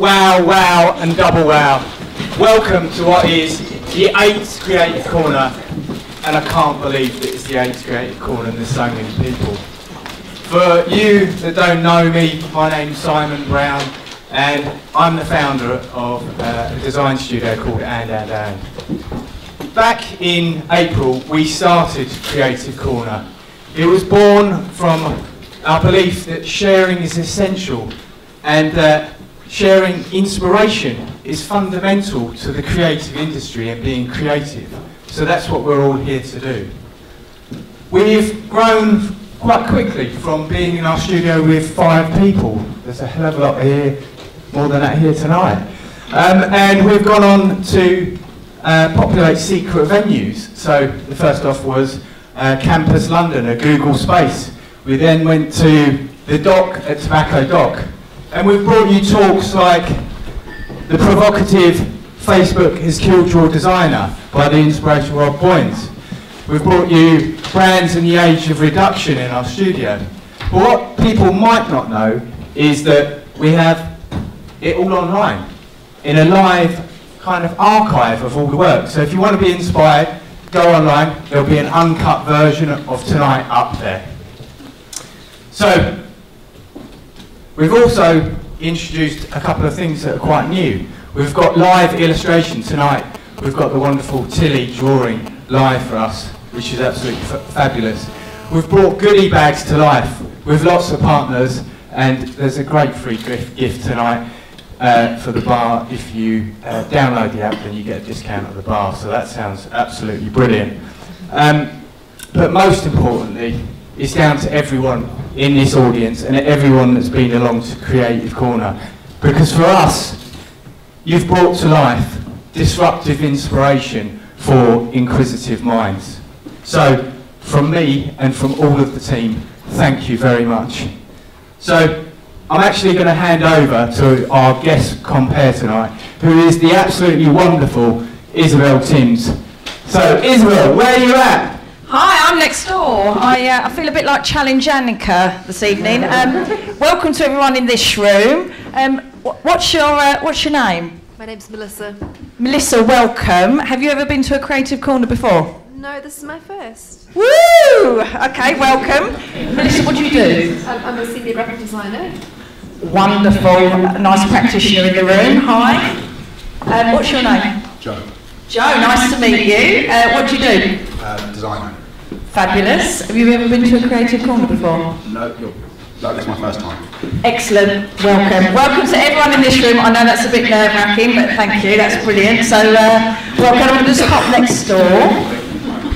Wow, wow, and double wow. Welcome to what is the eighth Creative Corner, and I can't believe that it's the eighth Creative Corner and there's so many people. For you that don't know me, my name's Simon Brown, and I'm the founder of uh, a design studio called And And And. Back in April, we started Creative Corner. It was born from our belief that sharing is essential and that sharing inspiration is fundamental to the creative industry and being creative. So that's what we're all here to do. We've grown quite quickly from being in our studio with five people. There's a hell of a lot here, more than that here tonight. Um, and we've gone on to uh, populate secret venues. So the first off was uh, Campus London, a Google space. We then went to the dock at Tobacco Dock. And we've brought you talks like the provocative Facebook has killed your designer by the inspirational Rob Boynes. We've brought you brands in the age of reduction in our studio. But what people might not know is that we have it all online in a live kind of archive of all the work. So if you want to be inspired, go online. There'll be an uncut version of tonight up there. So, we've also introduced a couple of things that are quite new. We've got live illustration tonight. We've got the wonderful Tilly drawing live for us, which is absolutely fabulous. We've brought goodie bags to life with lots of partners, and there's a great free gift, gift tonight uh, for the bar. If you uh, download the app, then you get a discount at the bar, so that sounds absolutely brilliant. Um, but most importantly, it's down to everyone in this audience and everyone that's been along to Creative Corner. Because for us, you've brought to life disruptive inspiration for inquisitive minds. So, from me and from all of the team, thank you very much. So, I'm actually going to hand over to our guest compere tonight, who is the absolutely wonderful Isabel Timms. So, Isabel, where are you at? Hi, I'm next door. I, uh, I feel a bit like Challenge Anneka this evening. Um, welcome to everyone in this room. Um, what's, your, uh, what's your name? My name's Melissa. Melissa, welcome. Have you ever been to a Creative Corner before? No, this is my first. Woo! Okay, welcome. Melissa, what do you do? I'm, I'm a senior graphic designer. Wonderful. Nice practitioner in the room. Hi. Um, what's your name? Joe. Joe, nice to meet you. Uh, what do you do? Uh, designer. Fabulous. Have you ever been to a creative corner before? No, you're, no, this is my first time. Excellent. Welcome. Welcome to everyone in this room. I know that's a bit nerve wracking, but thank you. That's brilliant. So, uh, welcome. I'm to just hop next door.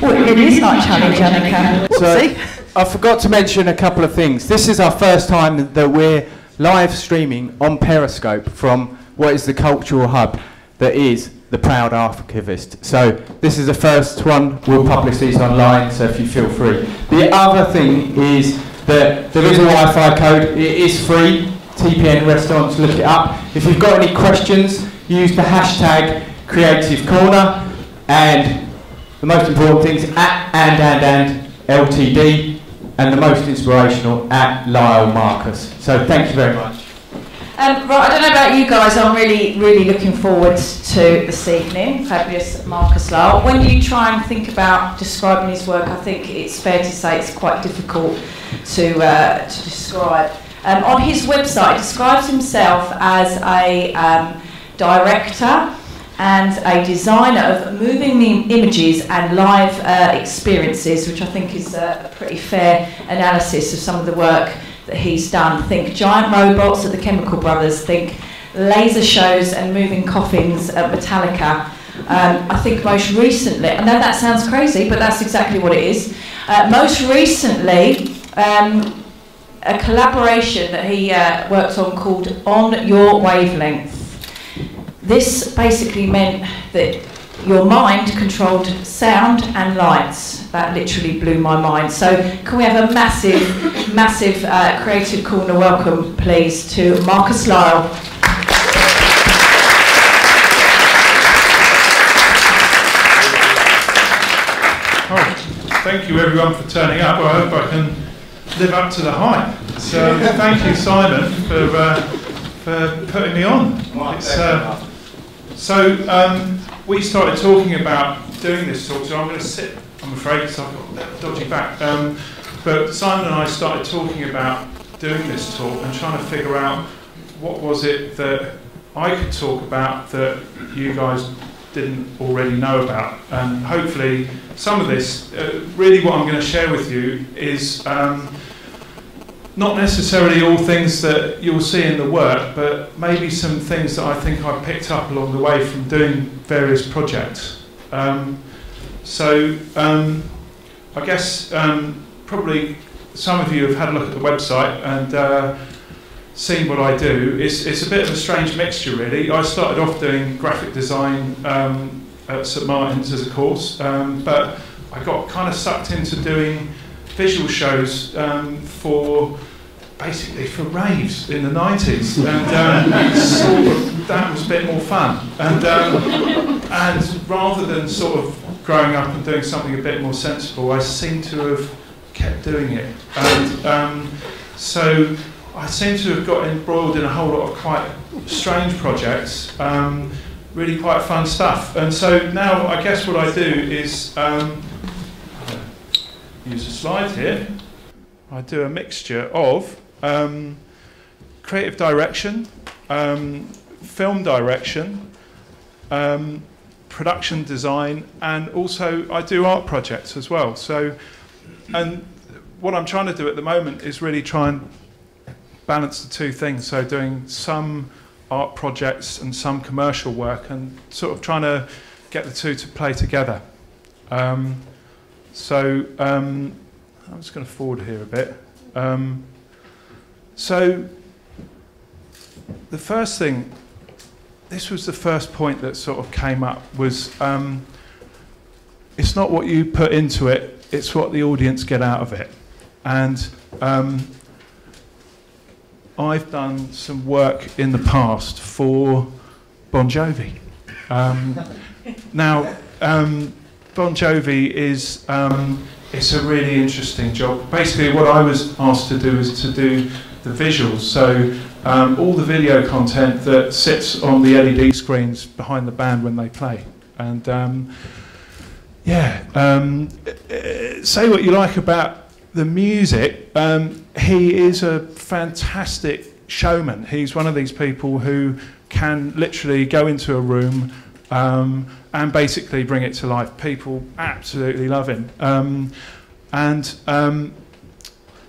Oh, it is like challenge, Anneka. So, I forgot to mention a couple of things. This is our first time that we're live streaming on Periscope from what is the cultural hub that is the proud archivist. So this is the first one. We'll publish these online, so if you feel free. The other thing is that there is a Wi-Fi code. It is free. TPN restaurants, look it up. If you've got any questions, use the hashtag Creative Corner, and the most important things at and and and LTD, and the most inspirational at Lyall Marcus. So thank you very much. Um, right, I don't know about you guys, I'm really, really looking forward to this evening. Fabulous Marcus Lyall. When you try and think about describing his work, I think it's fair to say it's quite difficult to, uh, to describe. Um, on his website, he describes himself as a um, director and a designer of moving images and live uh, experiences, which I think is a pretty fair analysis of some of the work that he's done. Think giant robots at the Chemical Brothers, think laser shows and moving coffins at Metallica. Um, I think most recently, I know that sounds crazy, but that's exactly what it is. Uh, most recently, um, a collaboration that he uh, worked on called On Your Wavelength. This basically meant that your mind controlled sound and lights. That literally blew my mind. So, can we have a massive, massive uh, creative corner welcome, please, to Marcus Lyall. Oh, thank you everyone for turning up. I hope I can live up to the hype. So thank you, Simon, for uh, for putting me on. It's, uh, so um, we started talking about doing this talk. So I'm going to sit. I'm afraid because I've got dodgy back. Um, but Simon and I started talking about doing this talk and trying to figure out what was it that I could talk about that you guys didn't already know about. And hopefully, some of this, uh, really, what I'm going to share with you is. Um, not necessarily all things that you'll see in the work, but maybe some things that I think I picked up along the way from doing various projects. Um, so um, I guess um, probably some of you have had a look at the website and uh, seen what I do. It's, it's a bit of a strange mixture, really. I started off doing graphic design um, at St Martin's as a course, um, but I got kind of sucked into doing visual shows um, for basically for raves in the 90s and um, sort of, that was a bit more fun. And, um, and rather than sort of growing up and doing something a bit more sensible I seem to have kept doing it. And um, so I seem to have got embroiled in a whole lot of quite strange projects um, really quite fun stuff. And so now I guess what I do is um, use a slide here. I do a mixture of um, creative direction, um, film direction, um, production design, and also I do art projects as well. So, and what I'm trying to do at the moment is really try and balance the two things. So, doing some art projects and some commercial work, and sort of trying to get the two to play together. Um, so um, I'm just going to forward here a bit. Um, so the first thing, this was the first point that sort of came up was um, it's not what you put into it, it's what the audience get out of it. And um, I've done some work in the past for Bon Jovi. Um, now, um, Bon Jovi is um, it's a really interesting job. Basically, what I was asked to do is to do the visuals. So um, all the video content that sits on the LED screens behind the band when they play. And um, yeah, um, say what you like about the music. Um, he is a fantastic showman. He's one of these people who can literally go into a room um, and basically bring it to life. People absolutely love him. Um, and um,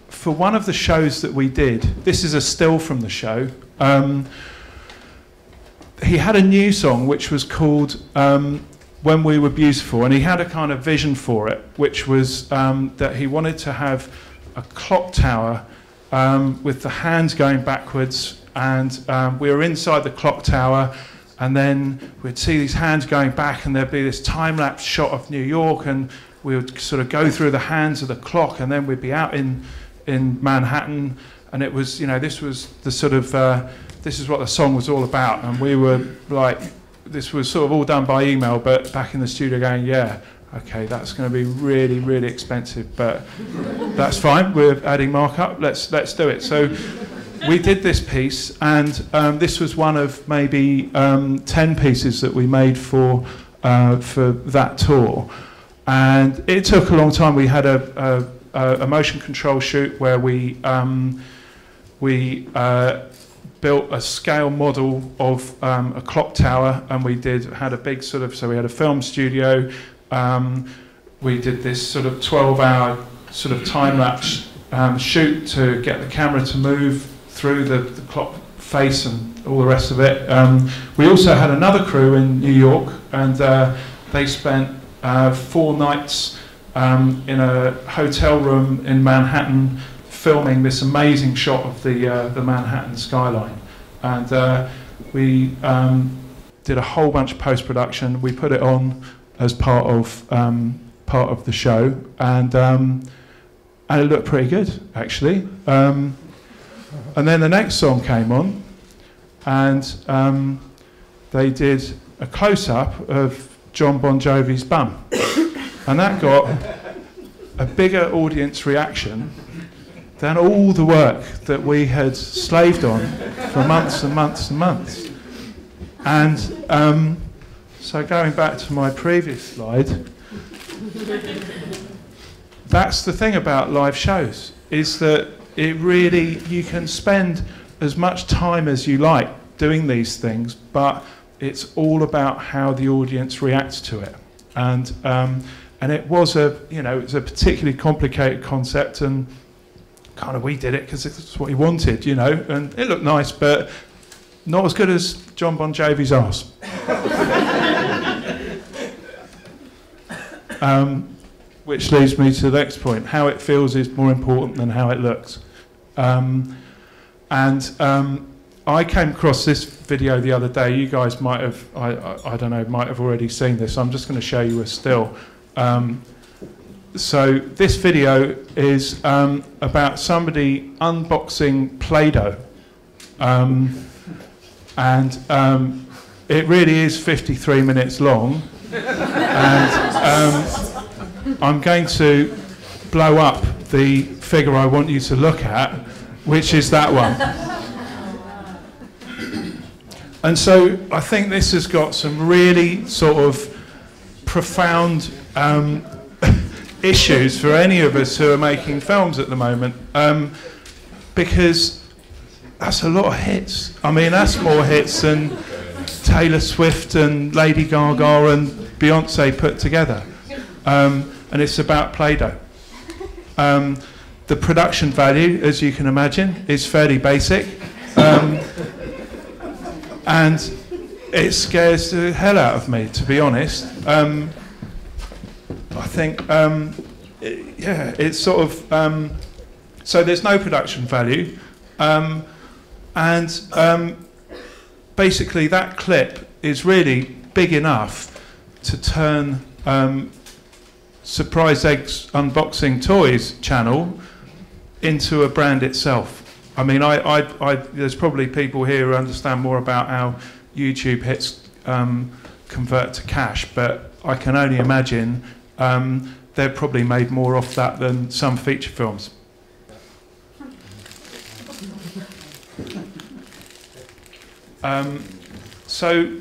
for one of the shows that we did, this is a still from the show. Um, he had a new song which was called um, When We Were Beautiful, and he had a kind of vision for it, which was um, that he wanted to have a clock tower with the hands going backwards, and we were inside the clock tower and then we'd see these hands going back, and there'd be this time lapse shot of New York, and we would sort of go through the hands of the clock, and then we'd be out in in Manhattan, and it was you know this was the sort of uh, this is what the song was all about, and we were like this was sort of all done by email, but back in the studio going yeah. Okay, that's going to be really, really expensive, but that's fine. We're adding markup. Let's let's do it. So we did this piece, and um, this was one of maybe um, 10 pieces that we made for, uh, for that tour. And it took a long time. We had a, a, a motion control shoot where we, um, we uh, built a scale model of um, a clock tower, and we did had a big sort of so we had a film studio. Um, we did this sort of 12-hour sort of time lapse um, shoot to get the camera to move through the, the clock face and all the rest of it. Um, we also had another crew in New York, and uh, they spent uh, four nights um, in a hotel room in Manhattan filming this amazing shot of the, uh, the Manhattan skyline. And uh, we um, did a whole bunch of post production. We put it on as part of, um, part of the show, and, um, and it looked pretty good, actually. And then the next song came on, and um, they did a close up of John Bon Jovi's bum. and that got a bigger audience reaction than all the work that we had slaved on for months and months and months. And um, so going back to my previous slide, that's the thing about live shows is that it really you can spend as much time as you like doing these things, but it's all about how the audience reacts to it. And um, and it was a you know it was a particularly complicated concept and kind of we did it because it's what he wanted, you know, and it looked nice, but not as good as John Bon Jovi's ass. um, which leads me to the next point. How it feels is more important than how it looks. Um, and um, I came across this video the other day. You guys might have, I, I, I don't know, might have already seen this. I'm just going to show you a still. Um, so this video is um, about somebody unboxing Play-Doh. Um, and um, it really is 53 minutes long. and I'm going to blow up the figure I want you to look at, which is that one. And so I think this has got some really sort of profound um, issues for any of us who are making films at the moment, um, because that's a lot of hits. I mean, that's more hits than Taylor Swift and Lady Gaga and Beyonce put together. Um, and it's about Play-Doh. Um, the production value, as you can imagine, is fairly basic. Um, and it scares the hell out of me, to be honest. Um, I think, um, it, yeah, it's sort of. Um, so there's no production value. Um, and um, basically, that clip is really big enough to turn um, Surprise Eggs Unboxing Toys channel into a brand itself. I mean, I, I, I, there's probably people here who understand more about how YouTube hits um, convert to cash, but I can only imagine um, they've probably made more off that than some feature films. Um, so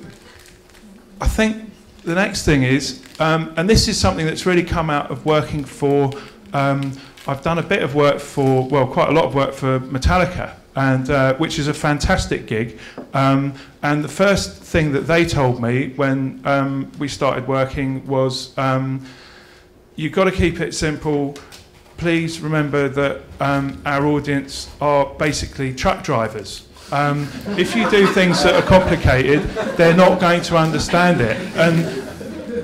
I think the next thing is, um, and this is something that's really come out of working for. Um, I've done a bit of work for, well, quite a lot of work for Metallica, and uh, which is a fantastic gig. Um, and the first thing that they told me when um, we started working was, um, you've got to keep it simple. Please remember that um, our audience are basically truck drivers. Um, if you do things that are complicated, they're not going to understand it. And,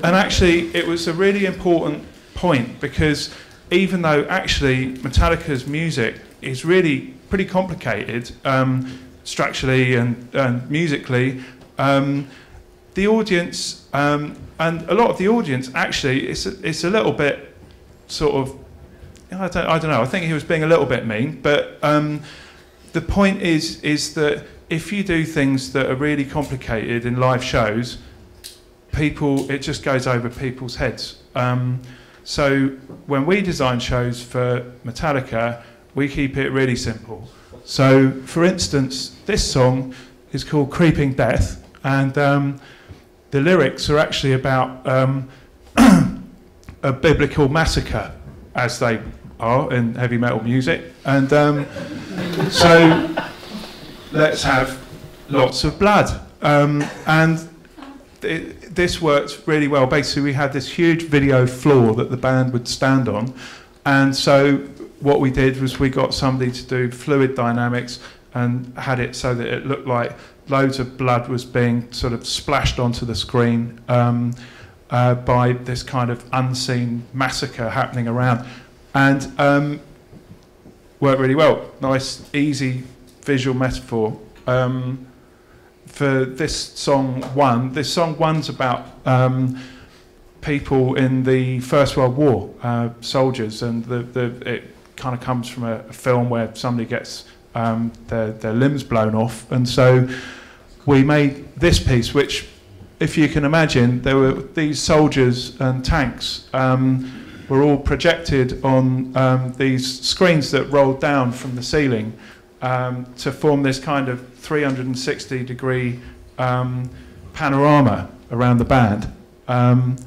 and actually, it was a really important point because even though actually Metallica's music is really pretty complicated um, structurally and, and musically, um, the audience, um, and a lot of the audience actually, it's a, it's a little bit sort of, I don't, I don't know, I think he was being a little bit mean, but um, the point is is that if you do things that are really complicated in live shows, people it just goes over people's heads. Um, so when we design shows for Metallica, we keep it really simple. So, for instance, this song is called "Creeping Death," and um, the lyrics are actually about um, a biblical massacre, as they are in heavy metal music. And um, so let's have lots of blood. Um, and it, this worked really well. Basically, we had this huge video floor that the band would stand on. And so what we did was we got somebody to do fluid dynamics and had it so that it looked like loads of blood was being sort of splashed onto the screen um, uh, by this kind of unseen massacre happening around and um, worked really well. Nice, easy visual metaphor. Um, for this song one, this song one's about um, people in the First World War, uh, soldiers, and the, the, it kind of comes from a, a film where somebody gets um, their, their limbs blown off, and so we made this piece, which, if you can imagine, there were these soldiers and tanks. Um, were all projected on um, these screens that rolled down from the ceiling um, to form this kind of 360 degree um, panorama around the band. Um,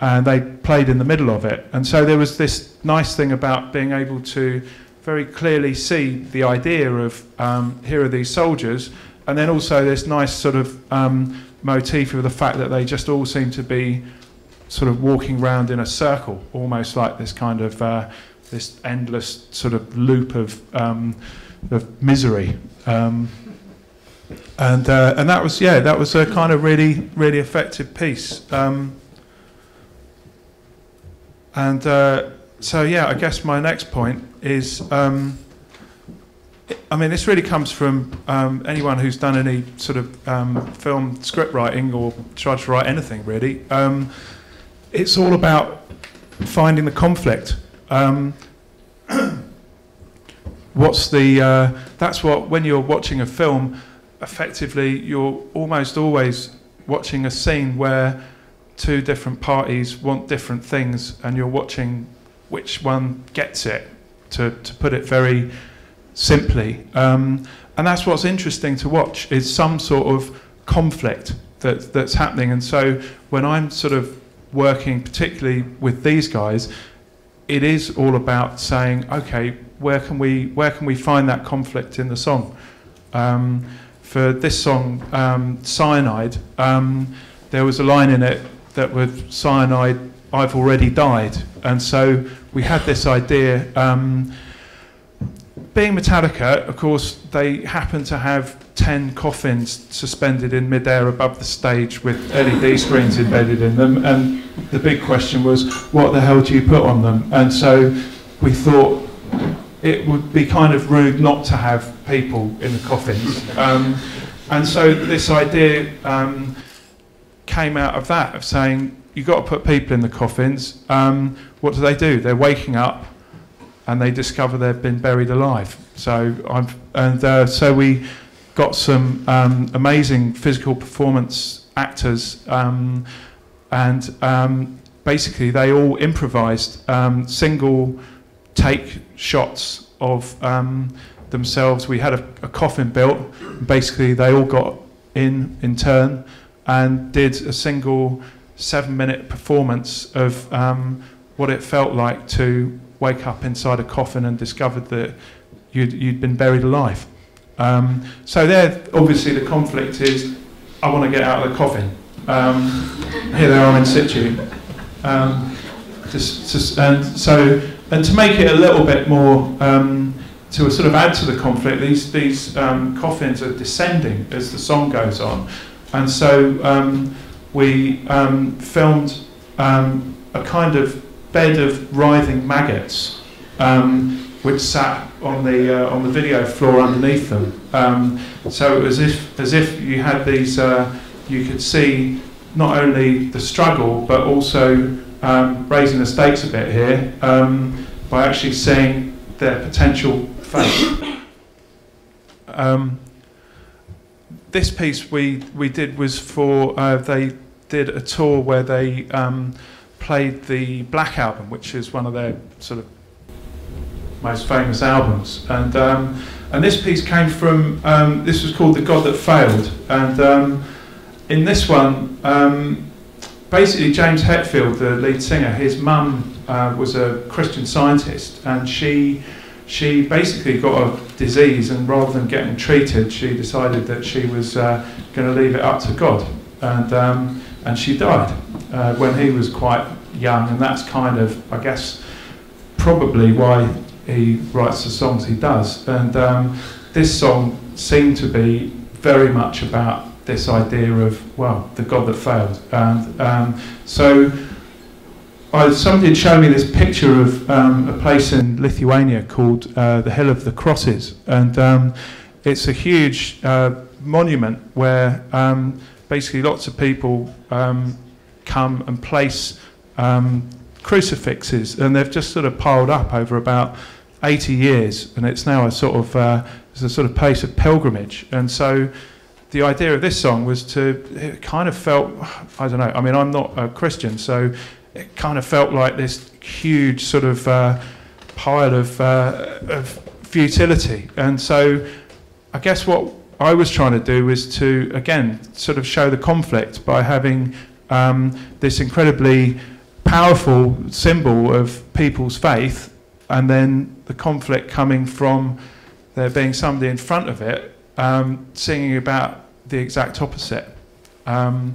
and they played in the middle of it. And so there was this nice thing about being able to very clearly see the idea of um, here are these soldiers, and then also this nice sort of um, motif of the fact that they just all seem to be sort of walking around in a circle, almost like this kind of uh, this endless sort of loop of um, of misery. Um, and uh, and that was yeah that was a kind of really really effective piece. Um, and uh, so yeah, I guess my next point is. Um, I mean, this really comes from um, anyone who's done any sort of um, film script writing or tried to write anything really. Um, it's all about finding the conflict. What's the? Uh, that's what when you're watching a film, effectively you're almost always watching a scene where two different parties want different things, and you're watching which one gets it. To to put it very simply. Um, and that's what's interesting to watch is some sort of conflict that, that's happening. And so when I'm sort of working, particularly with these guys, it is all about saying, okay, where can we where can we find that conflict in the song? Um, for this song, um, Cyanide, um, there was a line in it that was Cyanide, I've already died. And so we had this idea. Um, being Metallica, of course, they happen to have 10 coffins suspended in midair above the stage with LED screens embedded in them. And the big question was, what the hell do you put on them? And so we thought it would be kind of rude not to have people in the coffins. Um, and so this idea um, came out of that, of saying, you've got to put people in the coffins. Um, what do they do? They're waking up and they discover they've been buried alive. So I've, and uh, so we got some um, amazing physical performance actors, um, and um, basically they all improvised um, single take shots of um, themselves. We had a, a coffin built. Basically, they all got in in turn and did a single seven-minute performance of um, what it felt like to wake up inside a coffin and discovered that you'd, you'd been buried alive. Um, so there, obviously, the conflict is, I want to get out of the coffin. Um, here they are in situ. Um, just, just, and so, and to make it a little bit more, um, to sort of add to the conflict, these these um, coffins are descending as the song goes on, and so um, we filmed a kind of bed of writhing maggots, um, which sat on the uh, on the video floor underneath them. Um, so it was if, as if you had these, uh, you could see not only the struggle but also um, raising the stakes a bit here um, by actually seeing their potential fate. Um, this piece we we did was for uh, they did a tour where they um, played the Black Album, which is one of their sort of most famous albums. And, um, and this piece came from, um, this was called The God That Failed. And in this one, basically James Hetfield, the lead singer, his mum uh, was a Christian scientist and she, she basically got a disease and rather than getting treated, she decided that she was uh, going to leave it up to God. And, um, and she died uh, when he was quite young, and that's kind of, I guess, probably why he writes the songs he does. And um, this song seemed to be very much about this idea of, well, the God that failed. And um, so I, somebody had shown me this picture of um, a place in Lithuania called uh, the Hill of the Crosses. And um, it's a huge uh, monument where um, basically lots of people um, come and place um, crucifixes, and they've just sort of piled up over about 80 years, and it's now a sort of uh, it's a sort of place of pilgrimage. And so, the idea of this song was to it kind of felt I don't know. I mean, I'm not a Christian, so it kind of felt like this huge sort of uh, pile of, uh, of futility. And so I guess what I was trying to do was to, again, sort of show the conflict by having um, this incredibly powerful symbol of people's faith and then the conflict coming from there being somebody in front of it um, singing about the exact opposite. Um,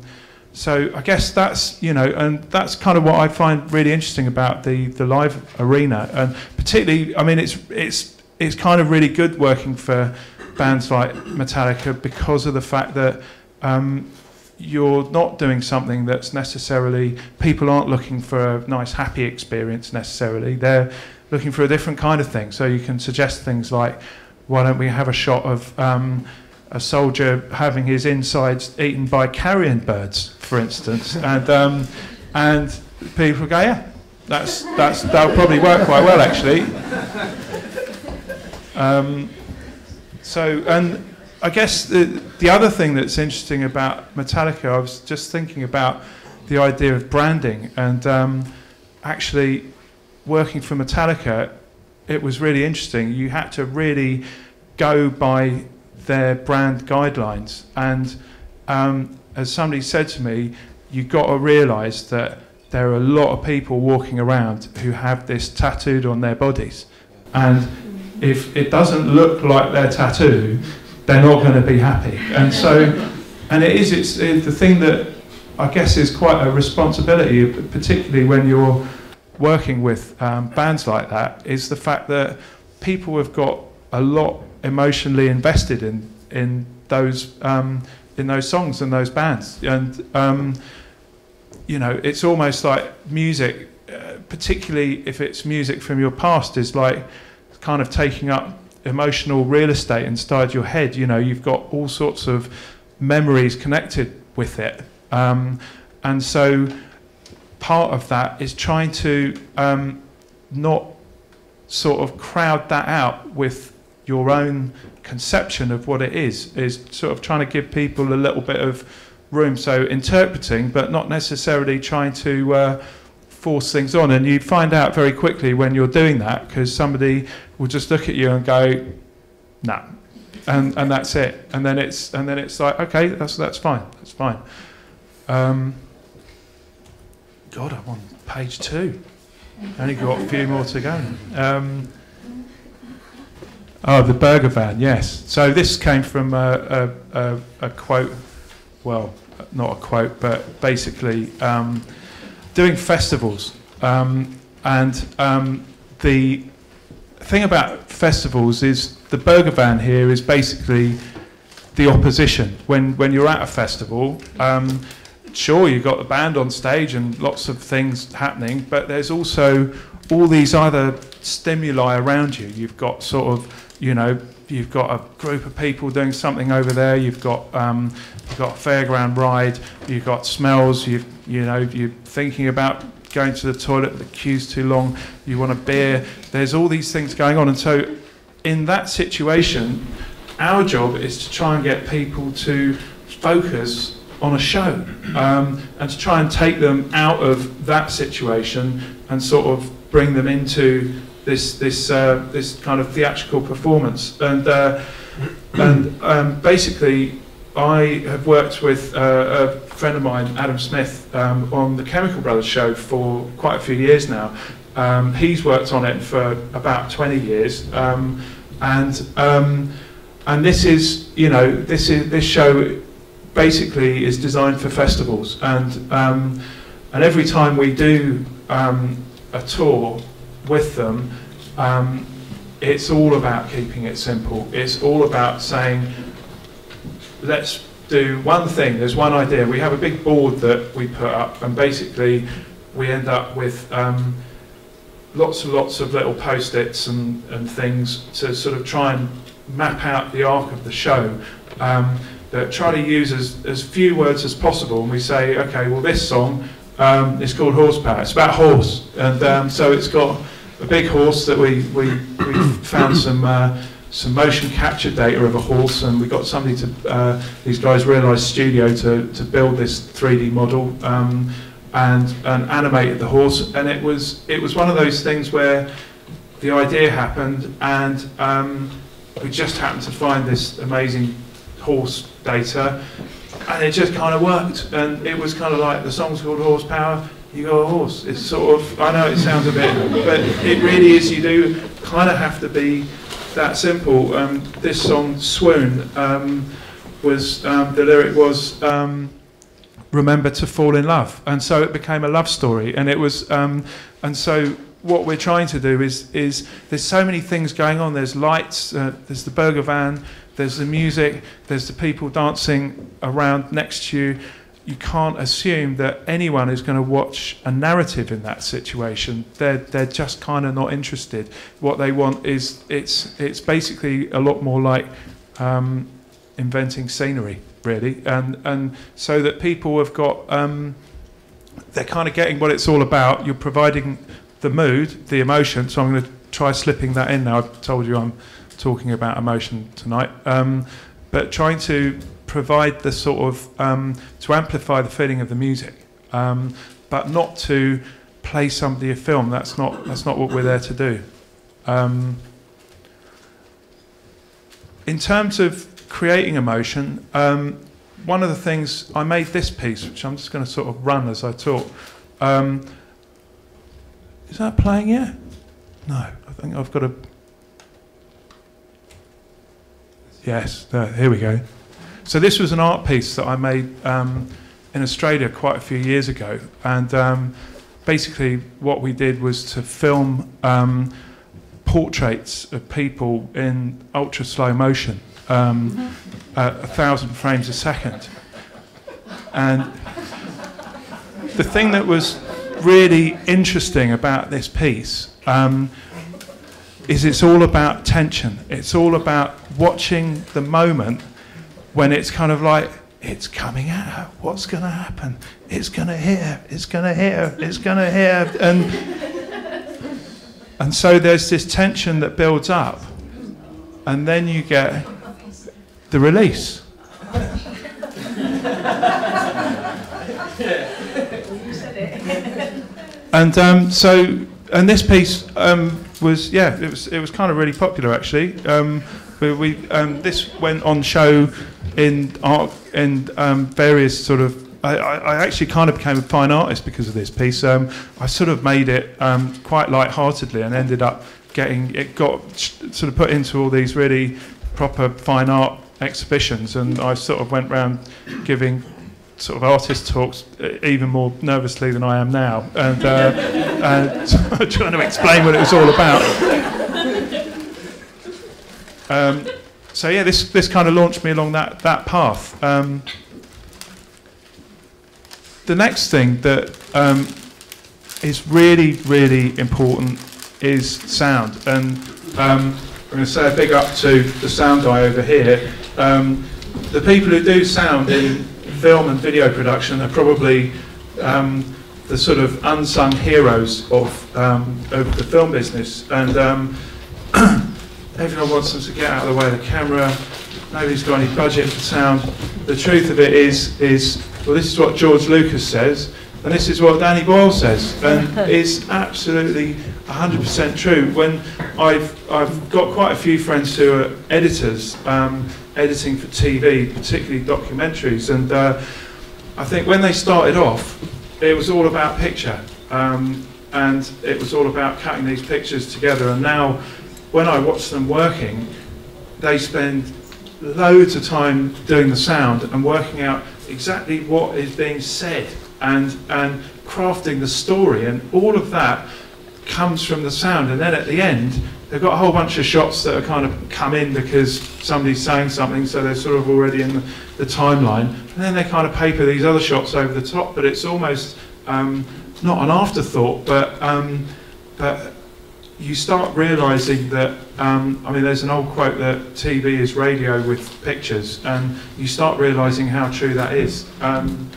so I guess that's you know, and that's kind of what I find really interesting about the the live arena, and particularly, I mean, it's it's it's kind of really good working for bands like Metallica because of the fact that um, you're not doing something that's necessarily people aren't looking for a nice happy experience necessarily. They're looking for a different kind of thing. So you can suggest things like, why don't we have a shot of um, a soldier having his insides eaten by carrion birds, for instance, and um, and people go, yeah, that's that's that'll probably work quite well actually. Um, so and I guess the the other thing that's interesting about Metallica, I was just thinking about the idea of branding and um, actually working for Metallica. It was really interesting. You had to really go by their brand guidelines. And um, as somebody said to me, you've got to realise that there are a lot of people walking around who have this tattooed on their bodies. And if it doesn't look like their tattoo, they're not going to be happy. And so, and it is, it's, it's the thing that I guess is quite a responsibility, particularly when you're working with um, bands like that, is the fact that people have got a lot emotionally invested in in those um, in those songs and those bands, and um, you know, it's almost like music, uh, particularly if it's music from your past, is like kind of taking up emotional real estate inside your head. You know, you've got all sorts of memories connected with it, um, and so part of that is trying to um, not sort of crowd that out with your own conception of what it is, is sort of trying to give people a little bit of room. So interpreting, but not necessarily trying to uh, force things on. And you find out very quickly when you're doing that because somebody will just look at you and go, nah. and and that's it. And then it's and then it's like, okay, that's that's fine, that's fine. Um, God, I'm on page two. Only got a few more to go. Um, Oh, the burger van, yes. So this came from a, a, a, a quote, well, not a quote, but basically um, doing festivals. Um, and um, the thing about festivals is the burger van here is basically the opposition. When, when you're at a festival, um, sure, you've got the band on stage and lots of things happening, but there's also all these other stimuli around you. You've got sort of you know, you've got a group of people doing something over there. You've got um, you've got a fairground ride. You've got smells. You you know you're thinking about going to the toilet. The queue's too long. You want a beer. There's all these things going on, and so in that situation, our job is to try and get people to focus on a show um, and to try and take them out of that situation and sort of bring them into this this uh, this kind of theatrical performance, and uh, and um, basically, I have worked with uh, a friend of mine, Adam Smith, um, on the Chemical Brothers show for quite a few years now. Um, he's worked on it for about 20 years, um, and um, and this is you know this is this show basically is designed for festivals, and um, and every time we do a tour with them, um, it's all about keeping it simple. It's all about saying, let's do one thing. There's one idea. We have a big board that we put up, and basically, we end up with um, lots and lots of little post-its and, and things to sort of try and map out the arc of the show. Um, that try to use as, as few words as possible, and we say, okay, well, this song um, is called Horsepower. It's about horse, and um, so it's got a big horse that we, we, we found some, uh, some motion capture data of a horse and we got somebody to, uh, these guys realised studio to, to build this 3D model. Um, and and animated the horse, and it was it was one of those things where the idea happened, and um, we just happened to find this amazing horse data, and it just kind of worked, and it was kind of like the song's called Horsepower. You go a horse. It's sort of I know it sounds a bit, but it really is. You do kind of have to be that simple. Um, this song Swoon um, was um, the lyric was. Um, remember to fall in love and so it became a love story and it was um, and so what we're trying to do is is there's so many things going on there's lights uh, there's the burger van there's the music there's the people dancing around next to you you can't assume that anyone is going to watch a narrative in that situation they're they're just kind of not interested what they want is it's it's basically a lot more like um, inventing scenery really, and and so that people have got um, they're kind of getting what it's all about. You're providing the mood, the emotion. So I'm going to try slipping that in now. I've told you I'm talking about emotion tonight, um, but trying to provide the sort of um, to amplify the feeling of the music, um, but not to play somebody a film. That's not that's not what we're there to do. Um, in terms of creating emotion, um, one of the things I made this piece, which I'm just going to sort of run as I talk. Um, is that playing yet? No, I think I've got a. Yes, there, here we go. So this was an art piece that I made um, in Australia quite a few years ago, and um, basically what we did was to film um, portraits of people in ultra slow motion um, at a thousand frames a second. And the thing that was really interesting about this piece um, is it's all about tension. It's all about watching the moment when it's kind of like, it's coming at her. What's going to happen? It's going to hit her. It's going to hit her. It's going to hit her. And, and so there's this tension that builds up. And then you get the release. and um, so, and this piece um, was, yeah, it was, it was kind of really popular actually. Um, we, we um, this went on show in art in um, various sort of. I, I, actually kind of became a fine artist because of this piece. Um, I sort of made it quite light-heartedly and ended up getting it got sort of put into all these really proper fine art exhibitions, and I sort of went around giving sort of artist talks uh, even more nervously than I am now, and uh, uh, trying to explain what it was all about. Um, so yeah, this this kind of launched me along that that path. Um, the next thing that um, is really really important is sound, and um, I'm going to say a big up to the sound guy over here. Um, the people who do sound in film and video production are probably um, the sort of unsung heroes of, um, of the film business. And um, everyone wants them to get out of the way of the camera. Nobody's got any budget for sound. The truth of it is, is well, this is what George Lucas says, and this is what Danny Boyle says, and it's absolutely 100% true. When I've, I've got quite a few friends who are editors, um, editing for TV, particularly documentaries. And uh, I think when they started off, it was all about picture. Um, and it was all about cutting these pictures together. And now, when I watch them working, they spend loads of time doing the sound and working out exactly what is being said and, and crafting the story. And all of that comes from the sound. And then at the end, they've got a whole bunch of shots that are kind of come in because somebody's saying something, so they're sort of already in the, the timeline. And then they kind of paper these other shots over the top, but it's almost um, not an afterthought, but um, but you start realizing that um, I mean, there's an old quote that TV is radio with pictures, and you start realizing how true that is. Um,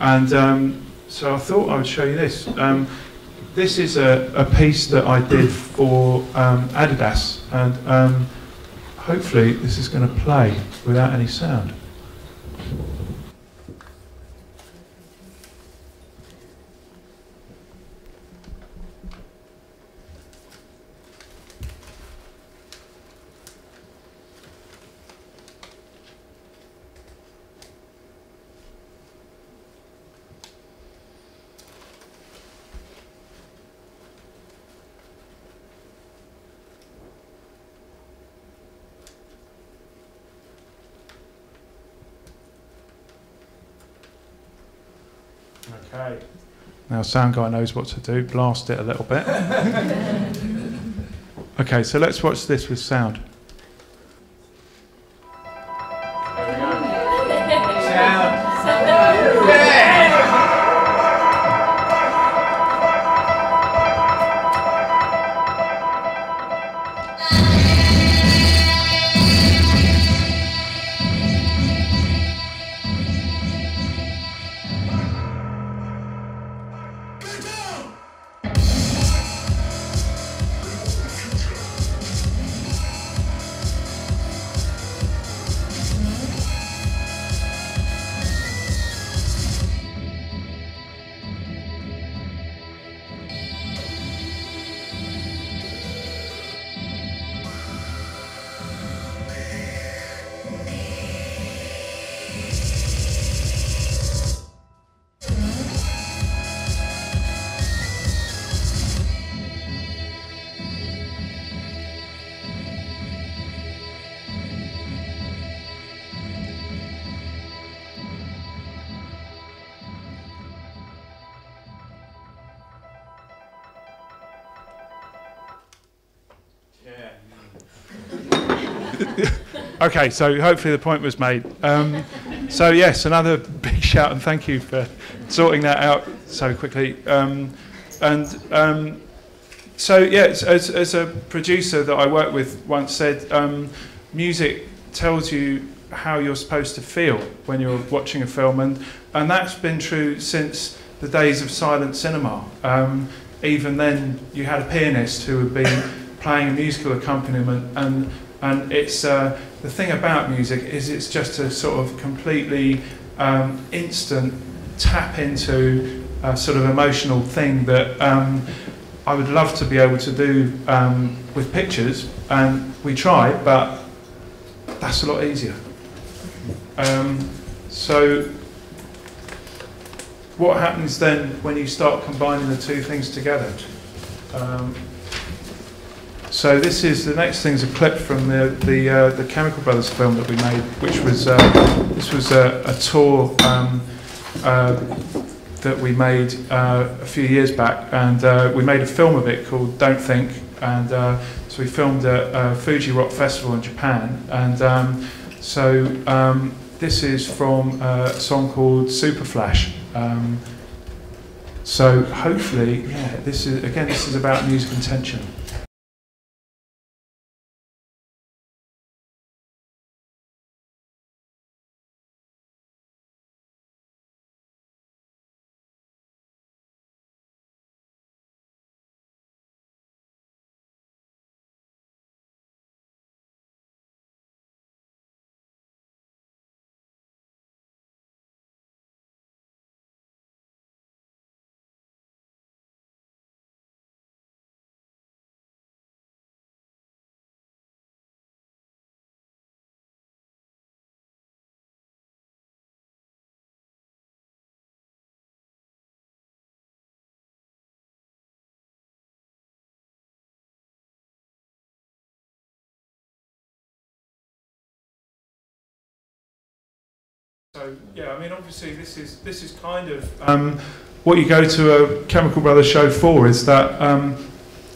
and um, so I thought I would show you this. This is a, a piece that I did for um, Adidas, and um, hopefully this is going to play without any sound. Okay. Now sound guy knows what to do. Blast it a little bit. okay, so let's watch this with sound. Okay, so hopefully the point was made. Um, so yes, another big shout and thank you for sorting that out so quickly. Um, and um, so yes, as, as a producer that I worked with once said, um, music tells you how you're supposed to feel when you're watching a film, and and that's been true since the days of silent cinema. Um, even then, you had a pianist who would be playing a musical accompaniment, and and it's uh, the thing about music is it's just a sort of completely um, instant tap into a sort of emotional thing that um, I would love to be able to do um, with pictures, and we try, but that's a lot easier. Um, so, what happens then when you start combining the two things together? So this is the next thing is a clip from the the, uh, the Chemical Brothers film that we made, which was uh, this was a, a tour um, uh, that we made uh, a few years back, and uh, we made a film of it called Don't Think, and uh, so we filmed at Fuji Rock Festival in Japan, and um, so um, this is from a song called Super Flash. Um, so hopefully, yeah, this is again, this is about music and tension. So yeah, I mean, obviously, this is this is kind of um, what you go to a Chemical Brothers show for is that um,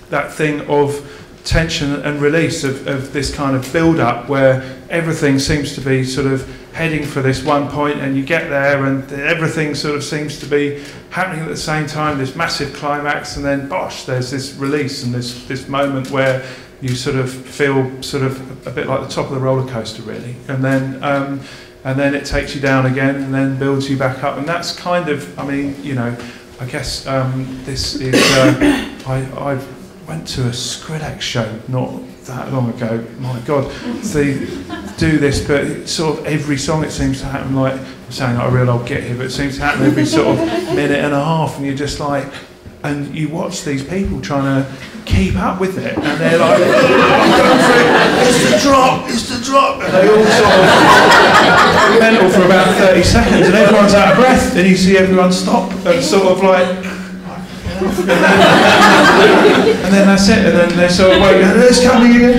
that thing of tension and release of, of this kind of build up where everything seems to be sort of heading for this one point and you get there and everything sort of seems to be happening at the same time this massive climax and then bosh there's this release and this this moment where you sort of feel sort of a bit like the top of the roller coaster really. And then um, and then it takes you down again and then builds you back up. And that's kind of I mean you know I guess um, this is uh, I, I went to a Skrillex show not that long ago. My god. They do this but sort of every song it seems to happen like I'm saying like a real old get here but it seems to happen every sort of minute and a half and you're just like and you watch these people trying to keep up with it and they're like it's the drop it's the drop. And they all sort of mental for about 30 seconds and everyone's out of breath and you see everyone stop and sort of like and then, and then that's it and then they sort of wait it's coming again.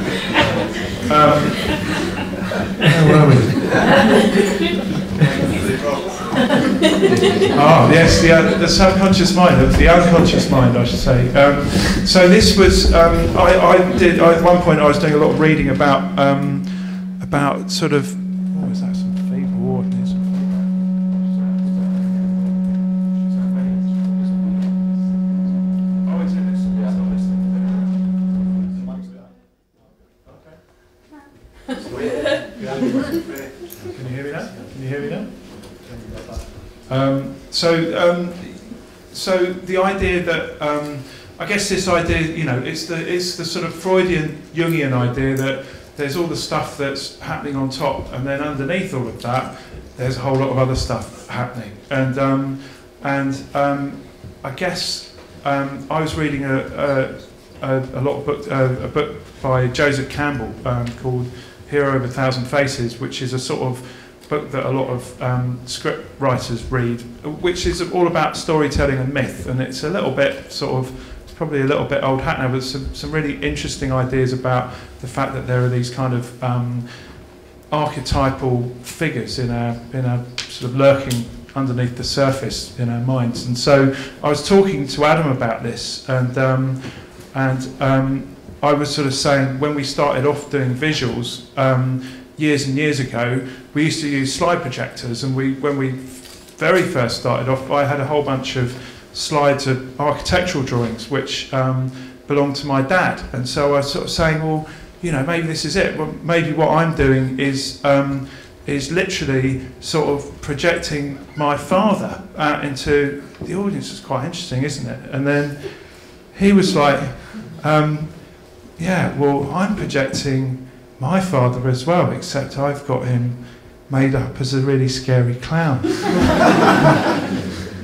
Um, Oh yes, the, uh, the subconscious mind, the- the unconscious mind, I should say. Um, so this was, um, I, I did, I, at one point I was doing a lot of reading about, um, about sort of, so, um, so the idea that um, I guess this idea, you know, it's the it's the sort of Freudian Jungian idea that there's all the stuff that's happening on top, and then underneath all of that, there's a whole lot of other stuff happening. And um, and um, I guess um, I was reading a, a, a, lot of book, uh, a book by Joseph Campbell um, called Hero of a Thousand Faces, which is a sort of book that a lot of um, script writers read, which is all about storytelling and myth, and it's a little bit sort of it's probably a little bit old hat now, but some, some really interesting ideas about the fact that there are these kind of um, archetypal figures in our in our sort of lurking underneath the surface in our minds. And so I was talking to Adam about this, and um, and um, I was sort of saying when we started off doing visuals um, years and years ago, we used to use slide projectors, and we when we very first started off, I had a whole bunch of slides of architectural drawings which um, belonged to my dad, and so I was sort of saying, well, you know, maybe this is it. Well, maybe what I'm doing is um, is literally sort of projecting my father out into the audience. It's quite interesting, isn't it? And then he was like, um, yeah, well, I'm projecting my father as well, except I've got him made up as a really scary clown.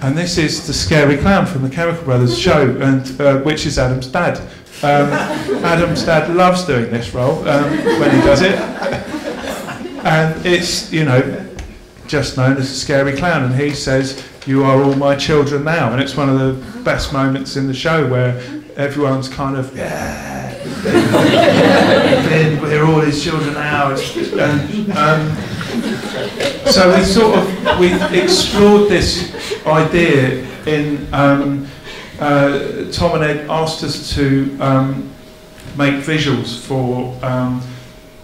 and this is the scary clown from the Chemical Brothers show, and uh, which is Adam's dad. Um, Adam's dad loves doing this role um, when he does it, and it's you know just known as a scary clown. And he says, "You are all my children now," and it's one of the best moments in the show where everyone's kind of yeah, we're all his children now, and. Um, so we sort of we explored this idea in um, uh, Tom and Ed asked us to um, make visuals for um,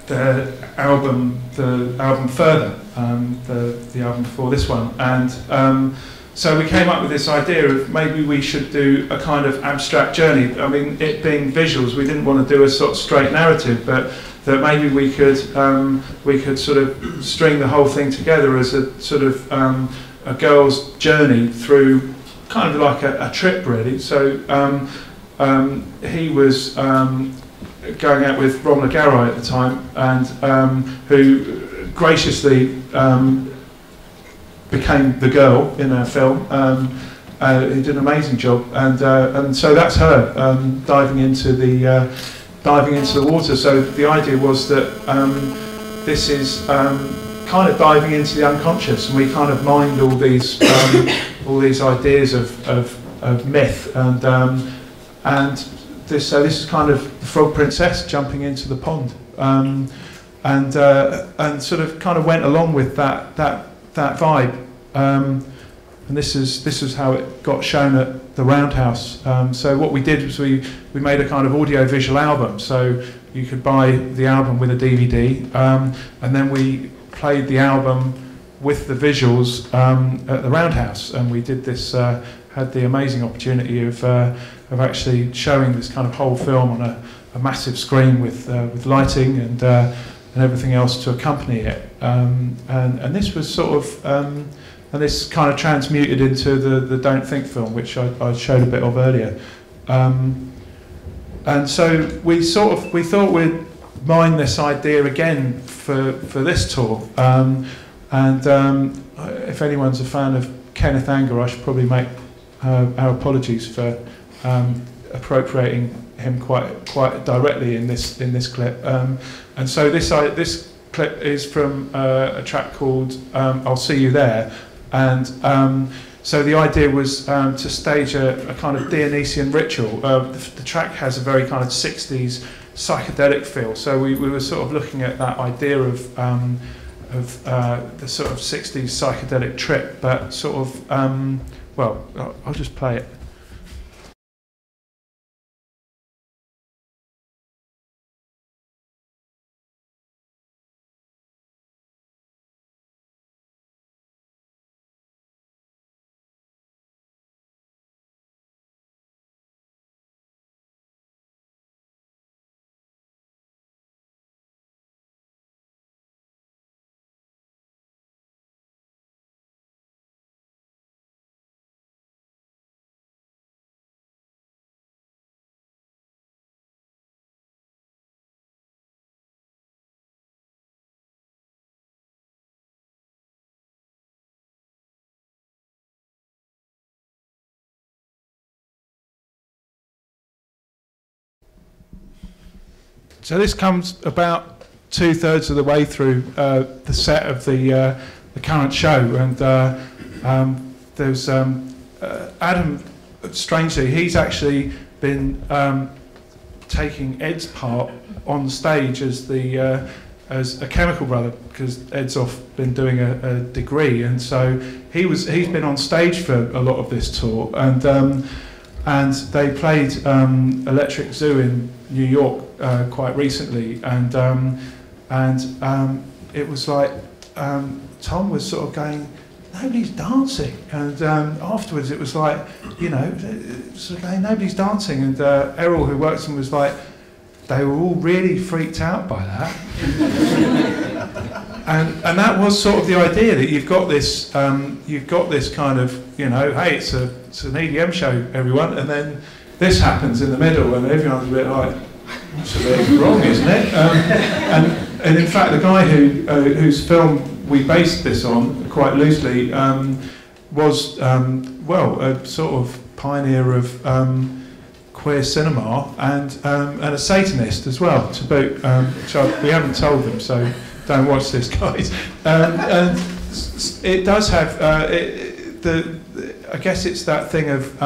the album the album further um, the the album before this one and um, so we came up with this idea of maybe we should do a kind of abstract journey. I mean, it being visuals, we didn't want to do a sort of straight narrative, but that maybe we could um, we could sort of string the whole thing together as a sort of um, a girl's journey through kind of like a, a trip really. So um, um, he was um, going out with Romola Garai at the time, and um, who graciously um, became the girl in our film. Um, uh, he did an amazing job, and uh, and so that's her um, diving into the uh, diving into the water. So the idea was that um, this is um, kind of diving into the unconscious, and we kind of mined all these um, all these ideas of, of, of myth, and um, and this so this is kind of the frog princess jumping into the pond, and uh, and sort of kind of went along with that that that vibe. Um, and this is this is how it got shown at the Roundhouse. Um, so what we did was we we made a kind of audio visual album. So you could buy the album with a DVD, um, and then we played the album with the visuals um, at the Roundhouse, and we did this. Uh, had the amazing opportunity of uh, of actually showing this kind of whole film on a, a massive screen with uh, with lighting and uh, and everything else to accompany it. Um, and and this was sort of um, and this kind of transmuted into the, the Don't Think film, which I, I showed a bit of earlier. Um, and so we sort of we thought we'd mine this idea again for, for this tour. Um, and um, if anyone's a fan of Kenneth Anger, I should probably make uh, our apologies for um, appropriating him quite quite directly in this in this clip. Um, and so this I, this clip is from uh, a track called um, "I'll See You There," and um, so the idea was um, to stage a, a kind of Dionysian ritual. Uh, the, the track has a very kind of 60s psychedelic feel, so we, we were sort of looking at that idea of um, of uh, the sort of 60s psychedelic trip, but sort of, um, well, I'll, I'll just play it. So this comes about two thirds of the way through uh, the set of the uh, the current show, and uh, um, there's um, uh, Adam. Strangely, he's actually been um, taking Ed's part on stage as the uh, as a chemical brother because Ed's off been doing a, a degree, and so he was he's been on stage for a lot of this tour, and um, and they played um, Electric Zoo in New York uh, quite recently, and um, and um, it was like um, Tom was sort of going, nobody's dancing, and um, afterwards it was like, you know, sort of going, nobody's dancing, and uh, Errol, who works and was like, they were all really freaked out by that. and, and that was sort of the idea that you've got this um, you've got this kind of you know hey it's a it's an EDM show everyone and then this happens in the middle and everyone's a bit like that's a bit wrong isn't it? Um, and and in fact the guy who uh, whose film we based this on quite loosely um, was um, well a sort of pioneer of um, queer cinema and um, and a Satanist as well to boot um, which I, we haven't told them so don't watch this guys. And it does have uh, it, the, I guess it's that thing of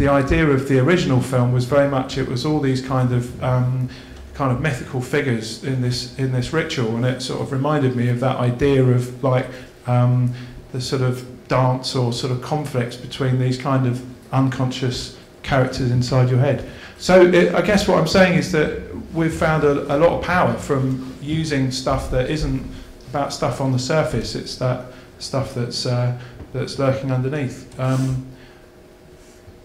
the idea of the original film was very much it was all these kind of um, kind of mythical figures in this in this ritual and it sort of reminded me of that idea of like um, the sort of dance or sort of conflicts between these kind of unconscious characters inside your head. So it, I guess what I'm saying is that we've found a, a lot of power from using stuff that isn't about stuff on the surface. It's that stuff that's uh, that's lurking underneath. Um,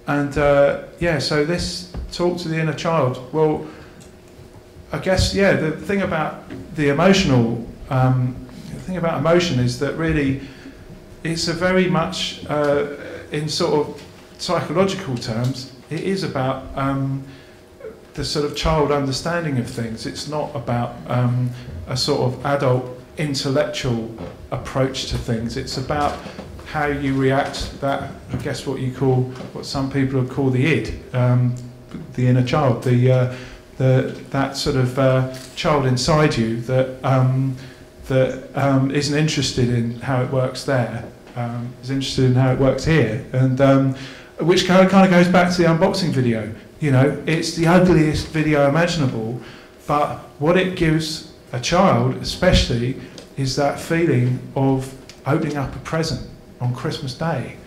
and uh, yeah, so this talk to the inner child. Well, I guess yeah. The thing about the emotional, um, the thing about emotion is that really, it's a very much uh, in sort of psychological terms. It is about um, the sort of child understanding of things. It's not about um, a sort of adult intellectual approach to things. It's about how you react, that I guess what you call, what some people would call the id, um, the inner child, the, uh, the, that sort of uh, child inside you that, um, that um, isn't interested in how it works there, um, is interested in how it works here. And um, which kind of, kind of goes back to the unboxing video. You know, it's the ugliest video imaginable, but what it gives a child, especially, is that feeling of opening up a present on Christmas Day,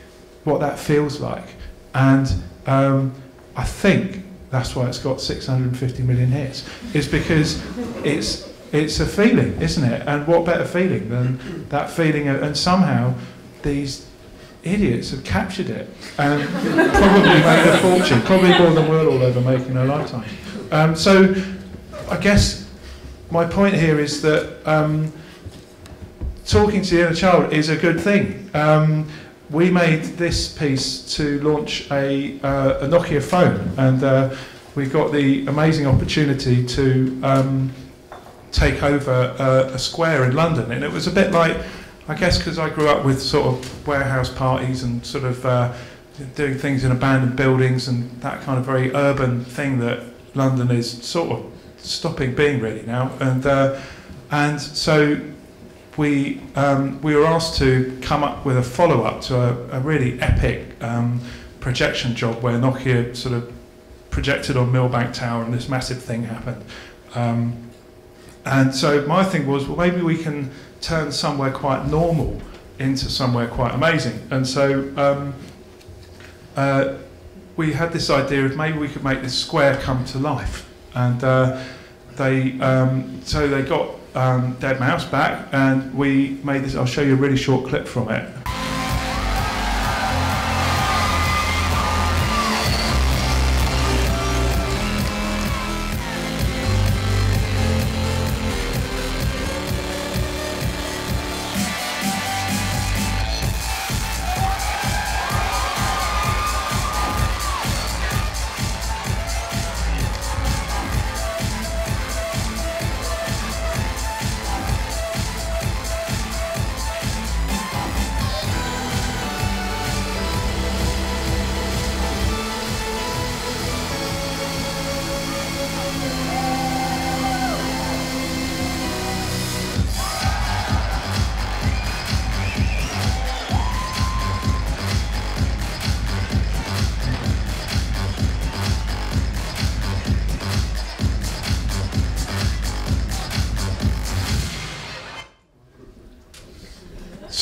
what that feels like. And um, I think that's why it's got 650 million hits, is because it's, it's a feeling, isn't it? And what better feeling than that feeling? Of, and somehow these idiots have captured it and probably made a fortune, probably more than we'll all ever make in our lifetime. Um, so I guess my point here is that um, talking to the inner child is a good thing. Um, we made this piece to launch a, uh, a Nokia phone, and uh, we got the amazing opportunity to um, take over a, a square in London. And it was a bit like, I guess, because I grew up with sort of warehouse parties and sort of uh, doing things in abandoned buildings and that kind of very urban thing that London is sort of stopping being really now. And uh, and so we um, we were asked to come up with a follow up to a, a really epic um, projection job where Nokia sort of projected on Millbank Tower and this massive thing happened. Um, and so my thing was, well, maybe we can turn somewhere quite normal into somewhere quite amazing. And so um, uh, we had this idea of maybe we could make this square come to life. And uh, they, um, so they got um, Deadmau5 back, and we made this. I'll show you a really short clip from it.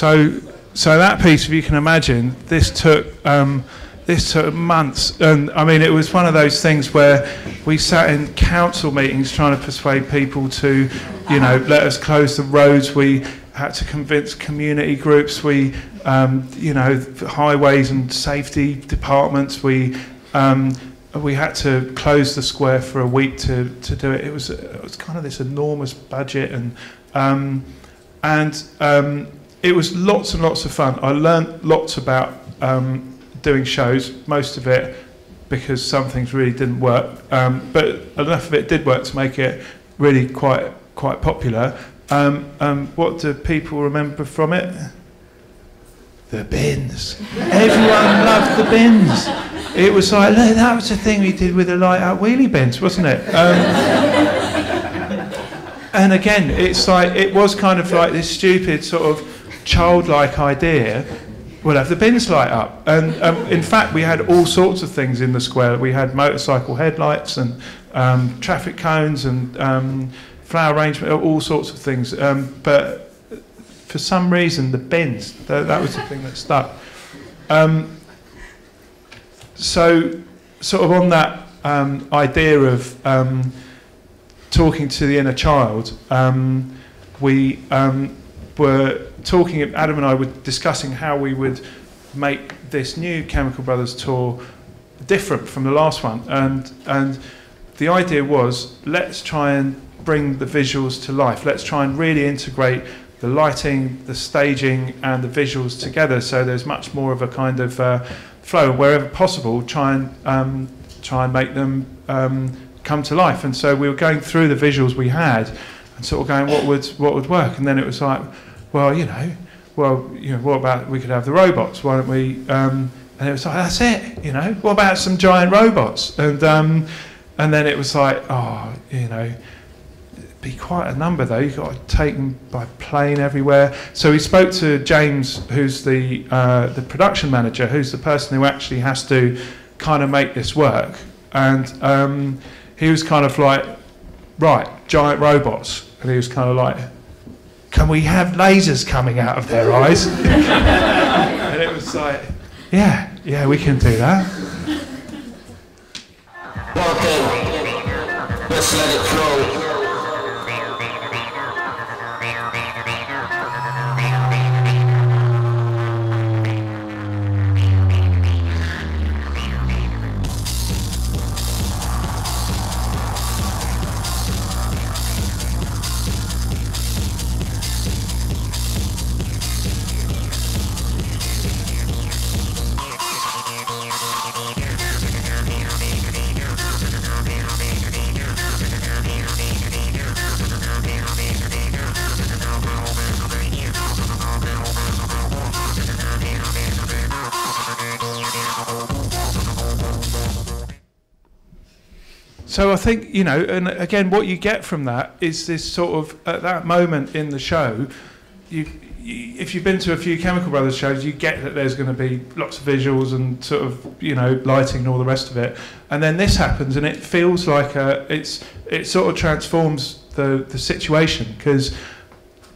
So, so that piece, if you can imagine, this took um, this took months, and I mean, it was one of those things where we sat in council meetings trying to persuade people to, you know, let us close the roads. We had to convince community groups. We, um, you know, highways and safety departments. We. Um, we had to close the square for a week to, to do it. It was it was kind of this enormous budget and um, and um, it was lots and lots of fun. I learned lots about um, doing shows, most of it because some things really didn't work, um, but enough of it did work to make it really quite quite popular. Um, um, what do people remember from it? The bins. Everyone loved the bins. It was like that was the thing we did with the light up wheelie bins, wasn't it? Um, and again, it's like it was kind of like this stupid sort of childlike idea, we'll have the bins light up. And um, in fact, we had all sorts of things in the square. We had motorcycle headlights and um, traffic cones and um, flower arrangement, all sorts of things. Um, but for some reason, the bins, that, that was the thing that stuck. Um, so, sort of on that um, idea of talking to the inner child, we were talking, Adam and I were discussing how we would make this new Chemical Brothers tour different from the last one. And, and the idea was let's try and bring the visuals to life. Let's try and really integrate the lighting, the staging, and the visuals together so there's much more of a kind of uh, flow. Wherever possible, try and, um, try and make them um, come to life. And so we were going through the visuals we had and sort of going, what would, what would work? And then it was like, well, you know, well, you know, what about we could have the robots? Why don't we? Um, and it was like, that's it, you know. What about some giant robots? And um, and then it was like, oh, you know, be quite a number though. You've got to take them by plane everywhere. So we spoke to James, who's the uh, the production manager, who's the person who actually has to kind of make this work. And um, he was kind of like, right, giant robots. And he was kind of like, can we have lasers coming out of their eyes? and it was like, yeah, yeah, we can do that. Okay, let's let it flow. Think you know, and again, what you get from that is this sort of at that moment in the show, you, you if you've been to a few Chemical Brothers shows, you get that there's going to be lots of visuals and sort of you know lighting and all the rest of it, and then this happens, and it feels like a, it's it sort of transforms the the situation because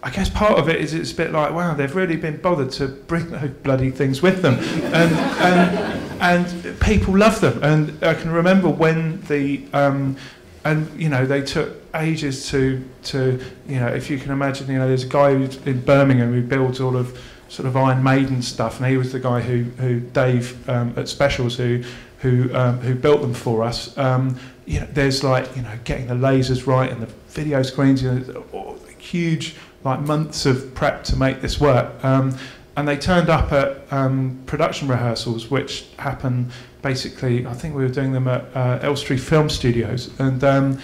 I guess part of it is it's a bit like, wow, they've really been bothered to bring those bloody things with them, and and, and people love them. And I can remember when the um, and you know they took ages to to you know if you can imagine you know there's a guy in Birmingham who builds all of sort of Iron Maiden stuff, and he was the guy who who Dave um, at Specials who who um, who built them for us. Um, you know, there's like you know getting the lasers right and the video screens, you know, huge like months of prep to make this work. Um, and they turned up at um, production rehearsals, which happen basically. I think we were doing them at uh, Elstree Film Studios, and um,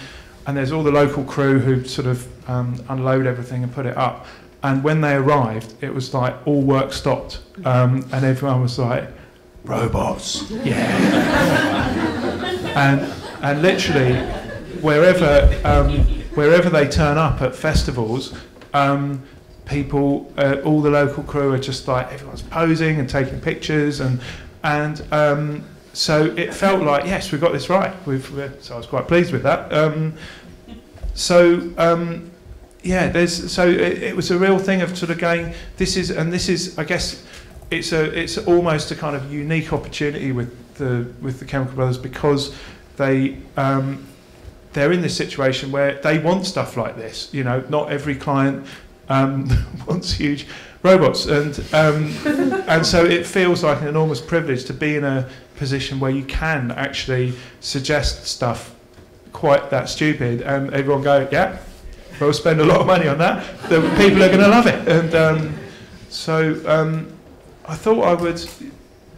and there's all the local crew who sort of um, unload everything and put it up. And when they arrived, it was like all work stopped, um, and everyone was like, "Robots, yeah!" and and literally, wherever um, wherever they turn up at festivals, um, people, uh, all the local crew are just like everyone's posing and taking pictures, and and um, so it felt like yes, we got this right. We've, so I was quite pleased with that. Um, so um, yeah, there's so it, it was a real thing of sort of going. This is and this is I guess it's a it's almost a kind of unique opportunity with the with the Chemical Brothers because they um, they're in this situation where they want stuff like this. You know, not every client um, wants huge robots, and um, and so it feels like an enormous privilege to be in a position where you can actually suggest stuff quite that stupid, and everyone go, yeah, we'll spend a lot of money on that. The people are going to love it, and um, so um, I thought I would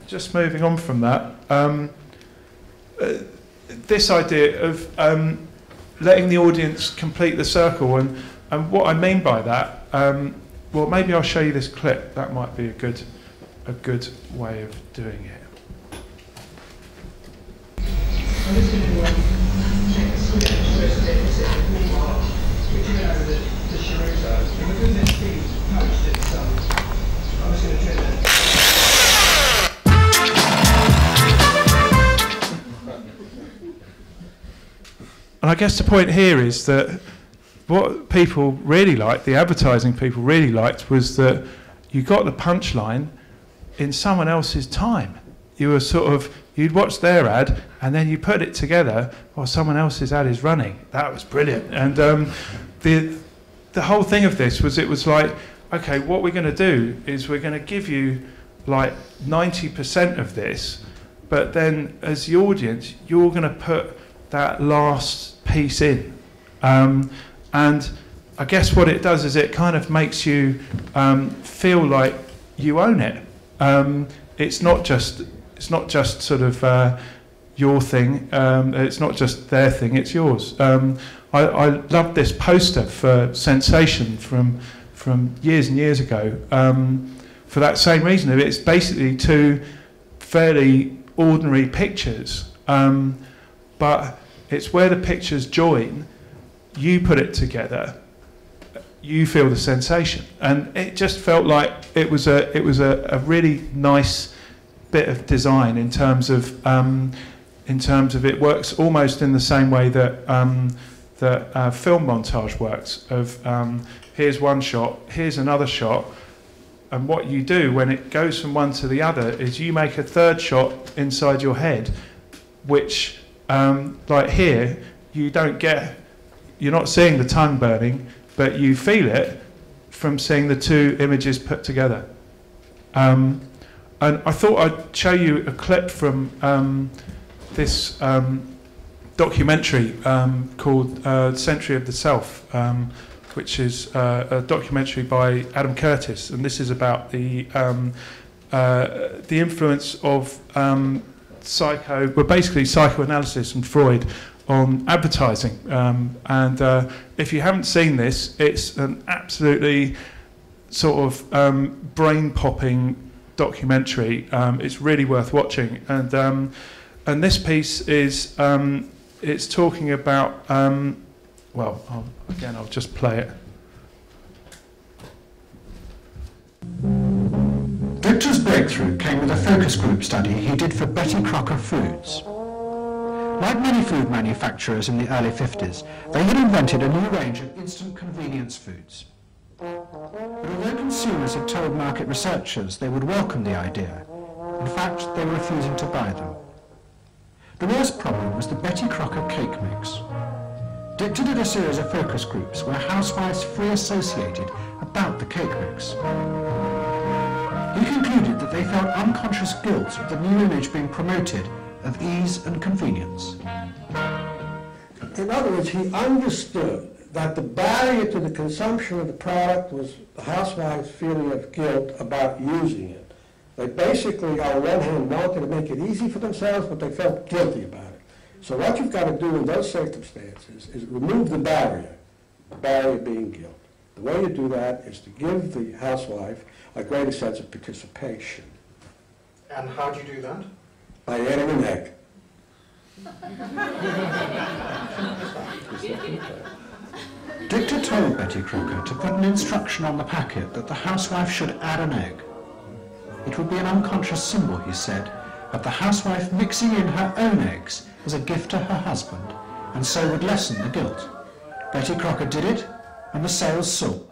just moving on from that. Um, uh, this idea of um, letting the audience complete the circle, and, and what I mean by that, um, well, maybe I'll show you this clip. That might be a good, a good way of doing it. And I guess the point here is that what people really liked, the advertising people really liked, was that you got the punchline in someone else's time. You were sort of, you'd watch their ad and then you put it together while someone else's ad is running. That was brilliant. And um, the, the whole thing of this was it was like, okay, what we're going to do is we're going to give you like 90% of this, but then as the audience, you're going to put that last piece in. Um, and I guess what it does is it kind of makes you um, feel like you own it. Um, it's not just it's not just sort of uh, your thing. Um, it's not just their thing. It's yours. Um, I, I love this poster for Sensation from from years and years ago. Um, for that same reason, it's basically two fairly ordinary pictures, but it's where the pictures join. You put it together. You feel the sensation, and it just felt like it was a it was a, a really nice bit of design in terms of um, in terms of it works almost in the same way that um, that uh, film montage works. Of um, here's one shot, here's another shot, and what you do when it goes from one to the other is you make a third shot inside your head, which um, like here you don't get, you're not seeing the tongue burning, but you feel it from seeing the two images put together. Um, and I thought I'd show you a clip from um, this um, documentary um, called uh, Century of the Self, um, which is uh, a documentary by Adam Curtis, and this is about the uh, the influence of psycho, well, basically psychoanalysis and Freud on advertising. Um, and uh, if you haven't seen this, it's an absolutely sort of um, brain popping documentary. Um, it's really worth watching. And um, and this piece is um, it's talking about um, well I'll, again I'll just play it. Breakthrough came with a focus group study he did for Betty Crocker Foods. Like many food manufacturers in the early 50s, they had invented a new range of instant convenience foods. But although consumers had told market researchers they would welcome the idea, in fact they were refusing to buy them. The worst problem was the Betty Crocker cake mix. Dichter did a series of focus groups where housewives free associated about the cake mix. He concluded that they felt unconscious guilt at the new image being promoted of ease and convenience. In other words, he understood that the barrier to the consumption of the product was the housewife's feeling of guilt about using it. They basically, on one hand, wanted to make it easy for themselves, but they felt guilty about it. So what you've got to do in those circumstances is remove the barrier, the barrier being guilt. The way you do that is to give the housewife a greater sense of participation And how do you do that? by adding an egg. Dichter told Betty Crocker to put an instruction on the packet that the housewife should add an egg. It would be an unconscious symbol, he said, of the housewife mixing in her own eggs as a gift to her husband, and so would lessen the guilt. Betty Crocker did it, and the sales soared.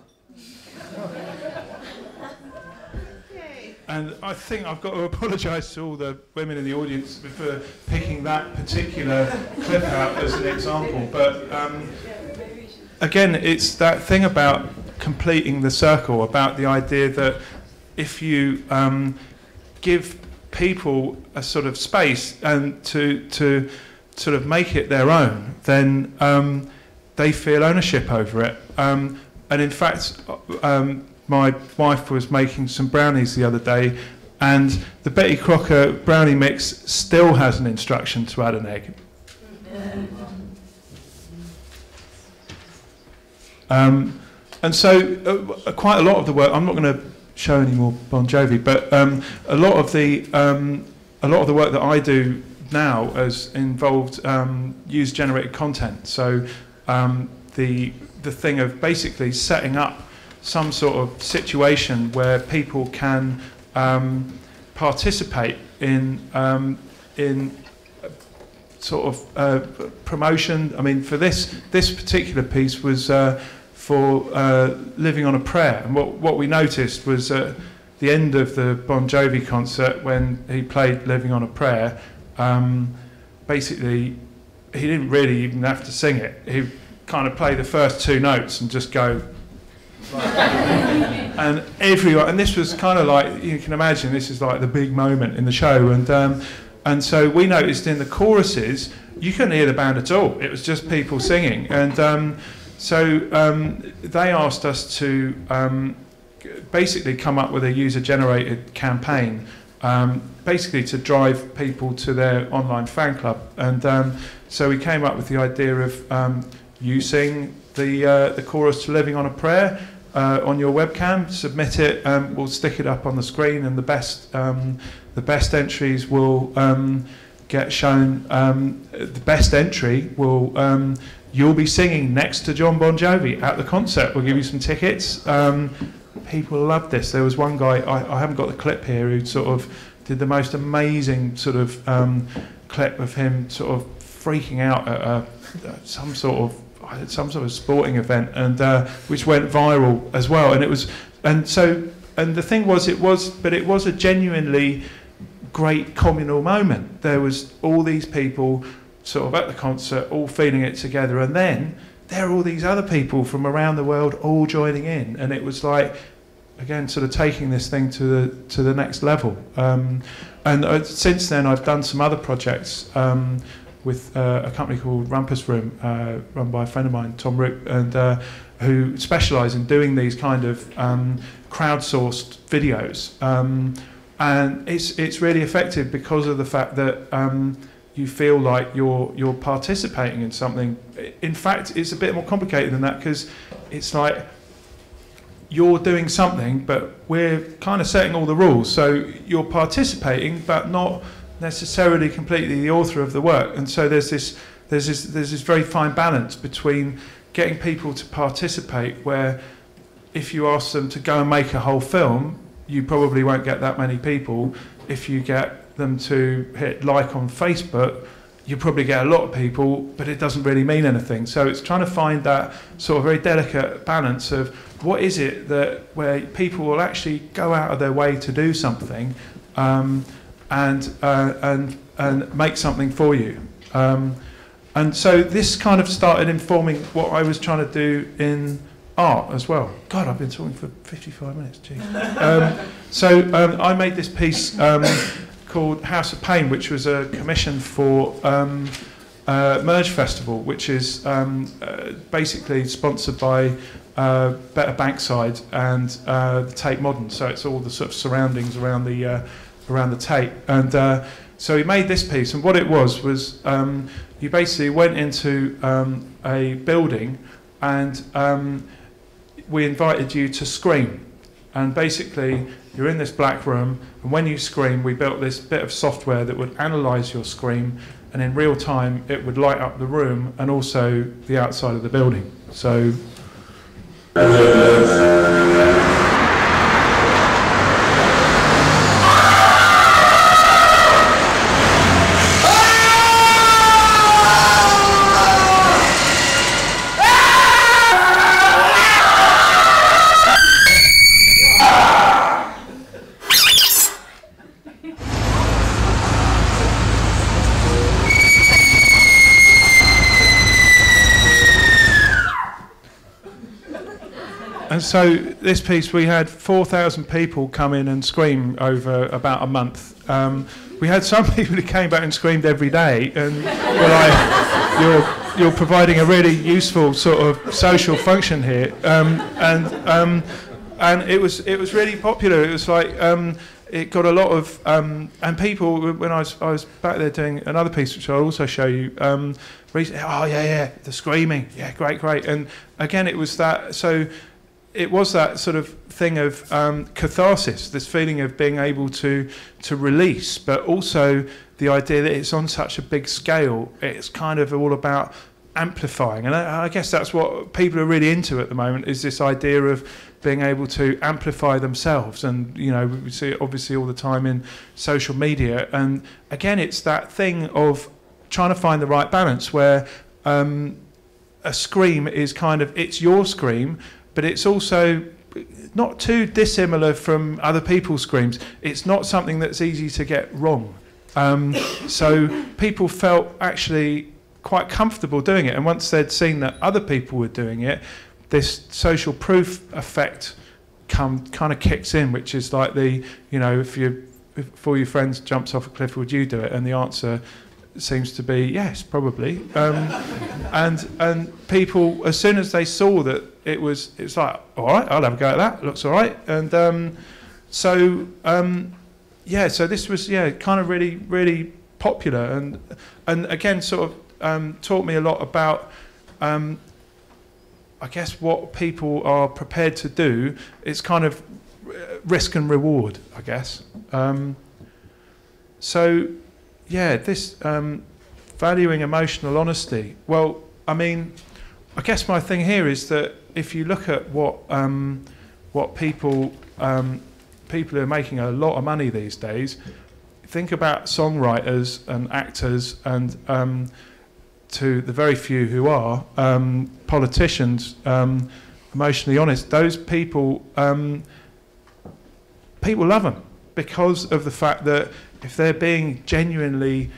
And I think I've got to apologise to all the women in the audience for picking that particular clip out as an example. But um, again, it's that thing about completing the circle, about the idea that if you um, give people a sort of space and to to sort of make it their own, then um, they feel ownership over it. Um, and in fact, um, my wife was making some brownies the other day, and the Betty Crocker brownie mix still has an instruction to add an egg. Um, and so, uh, quite a lot of the work. I'm not going to show any more Bon Jovi, but um, a lot of the um, a lot of the work that I do now has involved um, user generated content. So um, the the thing of basically setting up some sort of situation where people can um, participate in um, in sort of uh, promotion. I mean, for this this particular piece was uh, for uh, living on a prayer, and what what we noticed was at the end of the Bon Jovi concert when he played "Living on a Prayer." Um, basically, he didn't really even have to sing it. He kind of play the first two notes and just go and everyone, and this was kind of like you can imagine, this is like the big moment in the show, and um, and so we noticed in the choruses you couldn't hear the band at all. It was just people singing, and um, so um, they asked us to um, basically come up with a user-generated campaign, um, basically to drive people to their online fan club, and um, so we came up with the idea of you the uh, the chorus to "Living on a Prayer." Uh, on your webcam, submit it. Um, we'll stick it up on the screen, and the best um, the best entries will um, get shown. Um, the best entry will um, you'll be singing next to John Bon Jovi at the concert. We'll give you some tickets. People love this. There was one guy I, I haven't got the clip here who sort of did the most amazing sort of clip of him sort of freaking out at a, some sort of some sort of sporting event, and uh, which went viral as well. And it was, and so, and the thing was, it was, but it was a genuinely great communal moment. There was all these people sort of at the concert, all feeling it together, and then there are all these other people from around the world all joining in, and it was like. Again, sort of taking this thing to the to the next level, um, and uh, since then I've done some other projects. Um, with uh, a company called Rampus Room, uh, run by a friend of mine, Tom Rook, and uh, who specialise in doing these kind of um, crowdsourced videos. Um, and it's it's really effective because of the fact that um, you feel like you're you're participating in something. In fact, it's a bit more complicated than that because it's like you're doing something, but we're kind of setting all the rules. So you're participating, but not necessarily completely the author of the work. And so there's this there's this there's this very fine balance between getting people to participate where if you ask them to go and make a whole film, you probably won't get that many people. If you get them to hit like on Facebook, you probably get a lot of people, but it doesn't really mean anything. So it's trying to find that sort of very delicate balance of what is it that where people will actually go out of their way to do something, um, and uh, and and make something for you. Um, and so this kind of started informing what I was trying to do in art as well. God, I've been talking for 55 minutes. Geez. Um, so um, I made this piece um, called House of Pain, which was a commission for um, uh, Merge Festival, which is um, uh, basically sponsored by uh, Better Bankside and uh, the Tate Modern. So it's all the sort of surroundings around the uh, around the Tate. And uh, so he made this piece, and what it was was um, you basically went into um, a building, and um, we invited you to scream. And basically, you're in this black room, and when you scream, we built this bit of software that would analyze your scream, and in real time, it would light up the room and also the outside of the building. So. So this piece, we had 4,000 people come in and scream over about a month. Um, we had some people who came back and screamed every day, and well, I, you're, you're providing a really useful sort of social function here. Um, and um, and it was it was really popular. It was like um, it got a lot of um, and people when I was I was back there doing another piece which I'll also show you. Um, recently, oh yeah yeah the screaming yeah great great and again it was that so it was that sort of thing of um, catharsis, this feeling of being able to to release, but also the idea that it's on such a big scale. It's kind of all about amplifying, and I, I guess that's what people are really into at the moment is this idea of being able to amplify themselves. And you know, we see it obviously all the time in social media. And again, it's that thing of trying to find the right balance where. Um, a scream is kind of it's your scream, but it's also not too dissimilar from other people's screams. It's not something that's easy to get wrong. Um, so people felt actually quite comfortable doing it. And once they'd seen that other people were doing it, this social proof effect come kind of kicks in, which is like the, you know, if you if of your friends jumps off a cliff, would you do it? And the answer seems to be yes, probably. Um, and and people, as soon as they saw that it was, it's like, all right, I'll have a go at that. Looks all right. And um, so um, yeah, so this was yeah, kind of really really popular, and and again, sort of um, taught me a lot about. Um, I guess what people are prepared to do, it's kind of risk and reward, I guess. Um, so yeah, this um, valuing emotional honesty. Well, I mean, I guess my thing here is that if you look at what um, what people um, people who are making a lot of money these days, think about songwriters and actors and um, to the very few who are um, politicians, um, emotionally honest. Those people people love them because of the fact that if they're being genuinely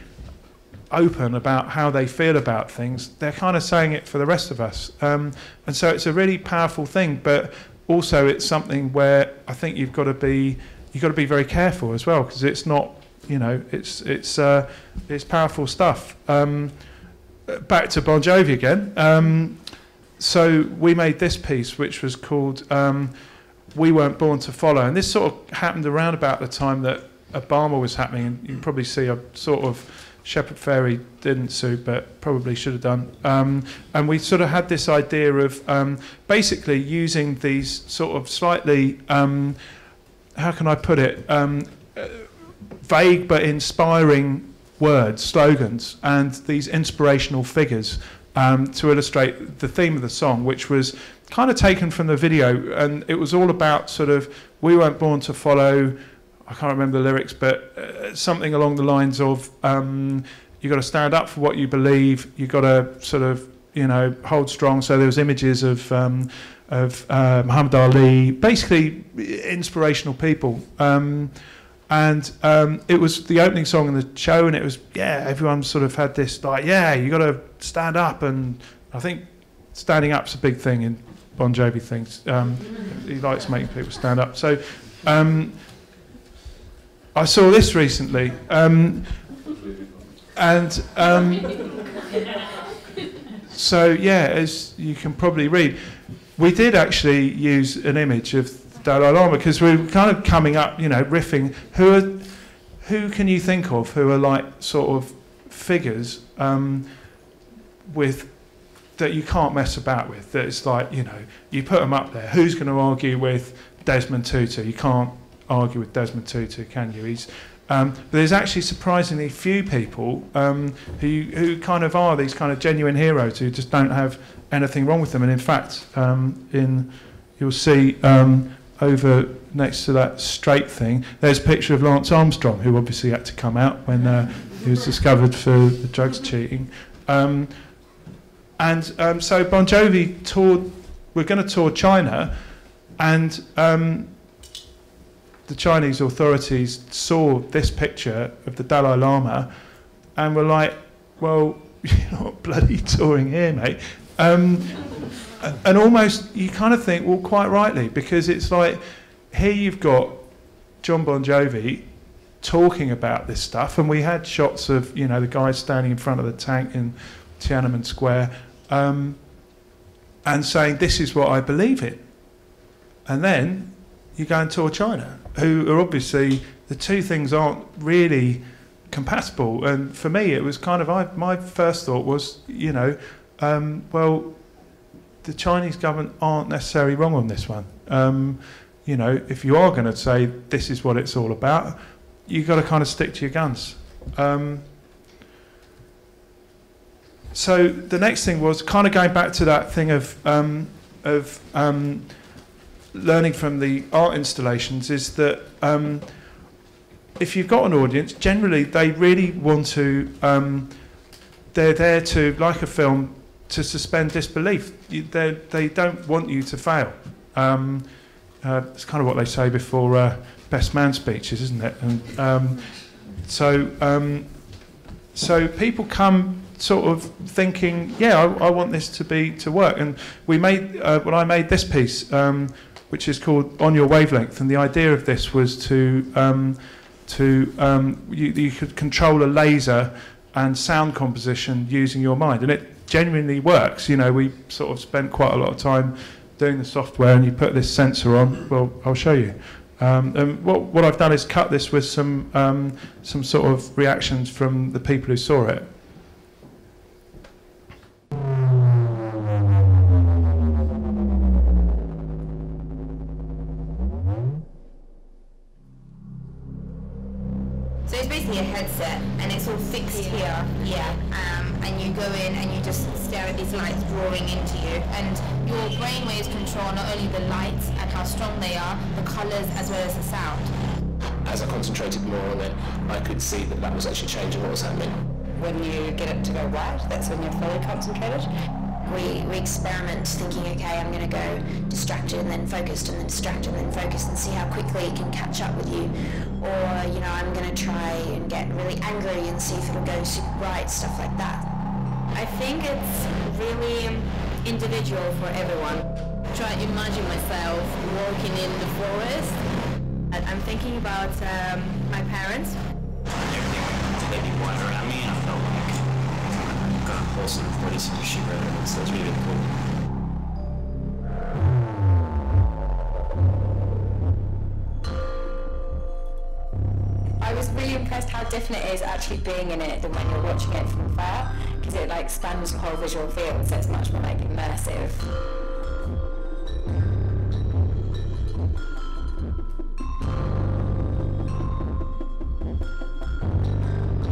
open about how they feel about things, they're kind of saying it for the rest of us. Um, and so it's a really powerful thing, but also it's something where I think you've got to be you've got to be very careful as well because it's not you know it's it's uh, it's powerful stuff. Um, back to Bon Jovi again. Um, so we made this piece, which was called um, "We Weren't Born to Follow," and this sort of happened around about the time that Obama was happening, and you probably see a sort of Shepard Fairey didn't sue, but probably should have done. Um, and we sort of had this idea of um, basically using these sort of slightly, um, how can I put it, um, uh, vague but inspiring words, slogans, and these inspirational figures um, to illustrate the theme of the song, which was kind of taken from the video, and it was all about sort of we weren't born to follow I can't remember the lyrics, but uh, something along the lines of um, you got to stand up for what you believe. You've got to sort of you know hold strong. So there was images of um, of uh, Muhammad Ali, basically inspirational people. Um, and um, it was the opening song in the show, and it was yeah, everyone sort of had this like yeah, you got to stand up, and I think standing up's a big thing in Bon Jovi things. Um, he likes making people stand up. So um, I saw this recently, um, and um, so yeah, as you can probably read, we did actually use an image of Dalai Lama because we are kind of coming up, you know, riffing. Who are, who can you think of who are like sort of figures um, with that you can't mess about with? That it's like you know, you put them up there. Who's going to argue with Desmond Tutu? You can't argue with Desmond Tutu, can you? He's um, but there's actually surprisingly few people um, who, who kind of are these kind of genuine heroes who just don't have anything wrong with them. And in fact, um, in you'll see um, over next to that straight thing, there's a picture of Lance Armstrong, who obviously had to come out when uh, he was discovered for the drugs cheating. Um, and um, so Bon Jovi toured. We're going to tour China, and the Chinese authorities saw this picture of the Dalai Lama and were like, well, you're not bloody touring here, mate. Um, and almost, you kind of think, well, quite rightly, because it's like, here you've got John Bon Jovi talking about this stuff, and we had shots of, you know, the guy standing in front of the tank in Tiananmen Square um, and saying, this is what I believe in. And then you go and tour China who are obviously the two things aren't really compatible. And for me, it was kind of I, my first thought was, you know, um, well, the Chinese government aren't necessarily wrong on this one. Um, you know, if you are going to say this is what it's all about, you've got to kind of stick to your guns. Um, so the next thing was kind of going back to that thing of um, of um, learning from the art installations is that um, if you've got an audience, generally they really want to, um, they're there to, like a film, to suspend disbelief. They don't want you to fail. Um, uh, it's kind of what they say before uh, best man speeches, isn't it? And um, so, um, so people come sort of thinking, yeah, I, I, want this to be to work. And we made uh, when I made this piece, um, which is called On Your Wavelength. And the idea of this was to, um, to um, you, you could control a laser and sound composition using your mind. And it genuinely works. You know, we sort of spent quite a lot of time doing the software and you put this sensor on. Well, I'll show you. Um, and what, what I've done is cut this with some, um, some sort of reactions from the people who saw it. See that that was actually changing what was happening. When you get it to go white, that's when you're fully concentrated. We, we experiment thinking, okay, I'm going to go distracted and then focused and then distracted and then focused and see how quickly it can catch up with you. Or, you know, I'm going to try and get really angry and see if it'll go super bright, stuff like that. I think it's really individual for everyone. Try to imagine myself walking in the forest. I'm thinking about um, my parents everything and I felt like I got it's. I was really impressed how different it is actually being in it than when you're watching it from afar, because it like expands the whole visual field, so it's much more like immersive.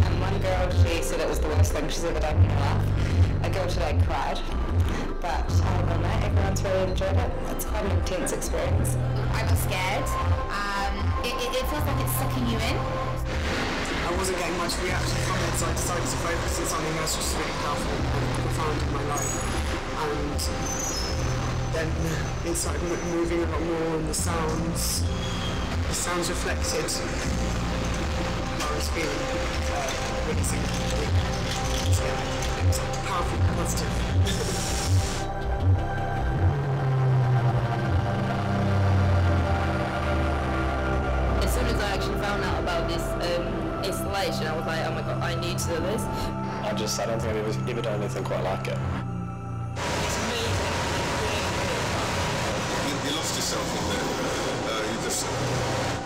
And one girl, she said it was the worst thing she's ever done in her life. A girl today cried, but other than that, everyone's really enjoyed it. It's quite an intense experience. I got scared. Um, it, it, it feels like it's sucking you in. Wasn't getting much reaction from it, so I decided to focus on something that's just really powerful and profound in my life. And then it started moving a lot more, and the sounds, the sounds reflected what I was feeling uh, really significantly. So yeah, it was powerful, positive. installation, I was like, oh my god, I need to do this. I just, I don't think I've ever, ever done anything quite like it. it's You, you lost yourself in there. Uh, you just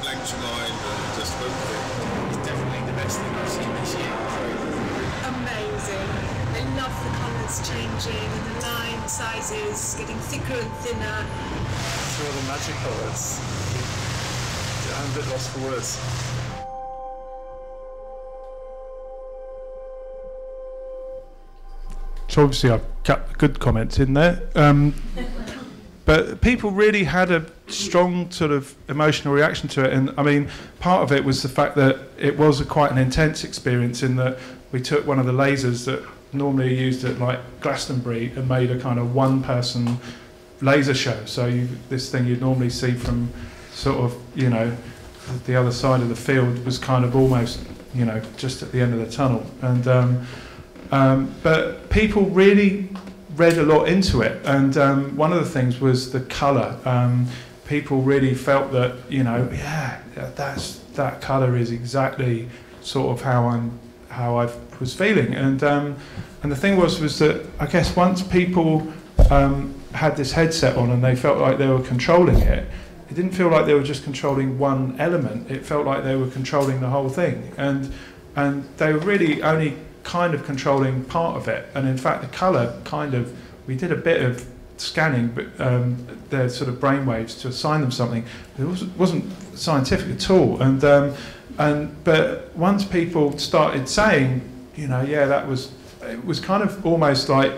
blanked your mind and just went with it. It's definitely the best thing I've seen this year. Amazing. I love the colours changing and the line sizes getting thicker and thinner. It's really magical. It's, I'm a bit lost for words. So obviously I've cut good comments in there. Um, but people really had a strong sort of emotional reaction to it. And I mean, part of it was the fact that it was a quite an intense experience in that we took one of the lasers that normally used at like Glastonbury and made a kind of one person laser show. So you, this thing you'd normally see from sort of, you know, the other side of the field was kind of almost, you know, just at the end of the tunnel. And um, um, but people really read a lot into it, and um, one of the things was the colour. Um, people really felt that you know, yeah, that's that colour is exactly sort of how I'm how I was feeling, and um, and the thing was was that I guess once people um, had this headset on and they felt like they were controlling it, it didn't feel like they were just controlling one element. It felt like they were controlling the whole thing, and and they were really only kind of controlling part of it. And in fact, the colour kind of we did a bit of scanning, but um, their sort of brainwaves to assign them something. It wasn't, wasn't scientific at all. And um, and but once people started saying, you know, yeah, that was it was kind of almost like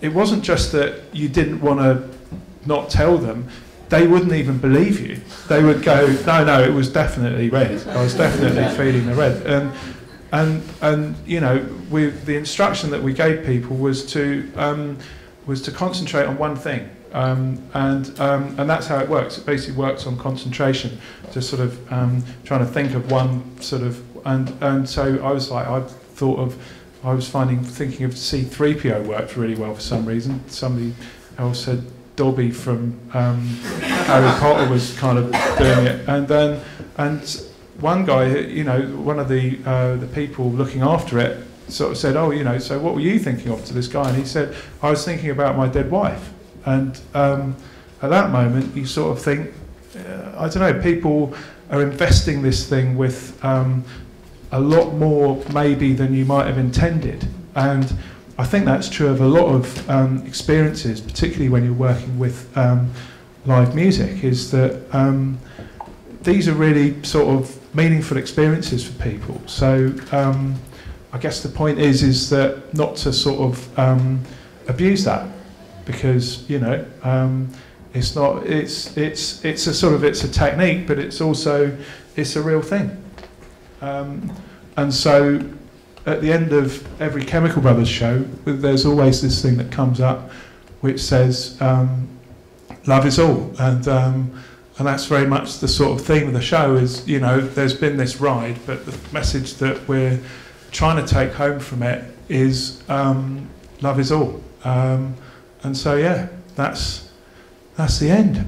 it wasn't just that you didn't want to not tell them. They wouldn't even believe you. They would go, no, no, it was definitely red. I was definitely feeling the red. And and and you know, with the instruction that we gave people was to um, was to concentrate on one thing. Um, and um, and that's how it works. It basically works on concentration, just sort of um, trying to think of one sort of and and so I was like I thought of I was finding thinking of C3PO worked really well for some reason. Somebody else said Dobby from um, Harry Potter was kind of doing it, and then and one guy, you know, one of the uh, the people looking after it, sort of said, "Oh, you know, so what were you thinking of to this guy?" And he said, "I was thinking about my dead wife." And um, at that moment, you sort of think, uh, I don't know, people are investing this thing with um, a lot more maybe than you might have intended, and I think that's true of a lot of um, experiences, particularly when you're working with um, live music. Is that um, these are really sort of meaningful experiences for people. So um, I guess the point is is that not to sort of um, abuse that because you know um, it's not it's it's it's a sort of it's a technique, but it's also it's a real thing. Um, and so at the end of every Chemical Brothers show, there's always this thing that comes up which says um, love is all and um, and that's very much the sort of theme of the show is you know there's been this ride but the message that we're trying to take home from it is um, love is all. Um, and so yeah that's that's the end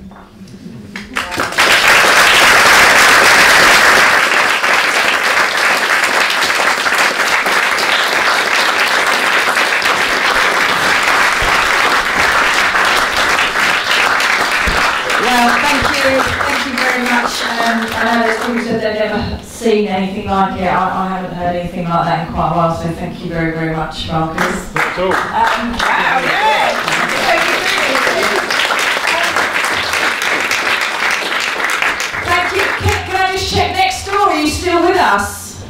Well, thank you, thank you very much. Um, I know there's people said they've never seen anything like it. I, I haven't heard anything like that in quite a while, so thank you very, very much, Marcus. That's all. Um, wow, yeah. Thank you, Thank you. Can, can I just check next door? Are you still with us?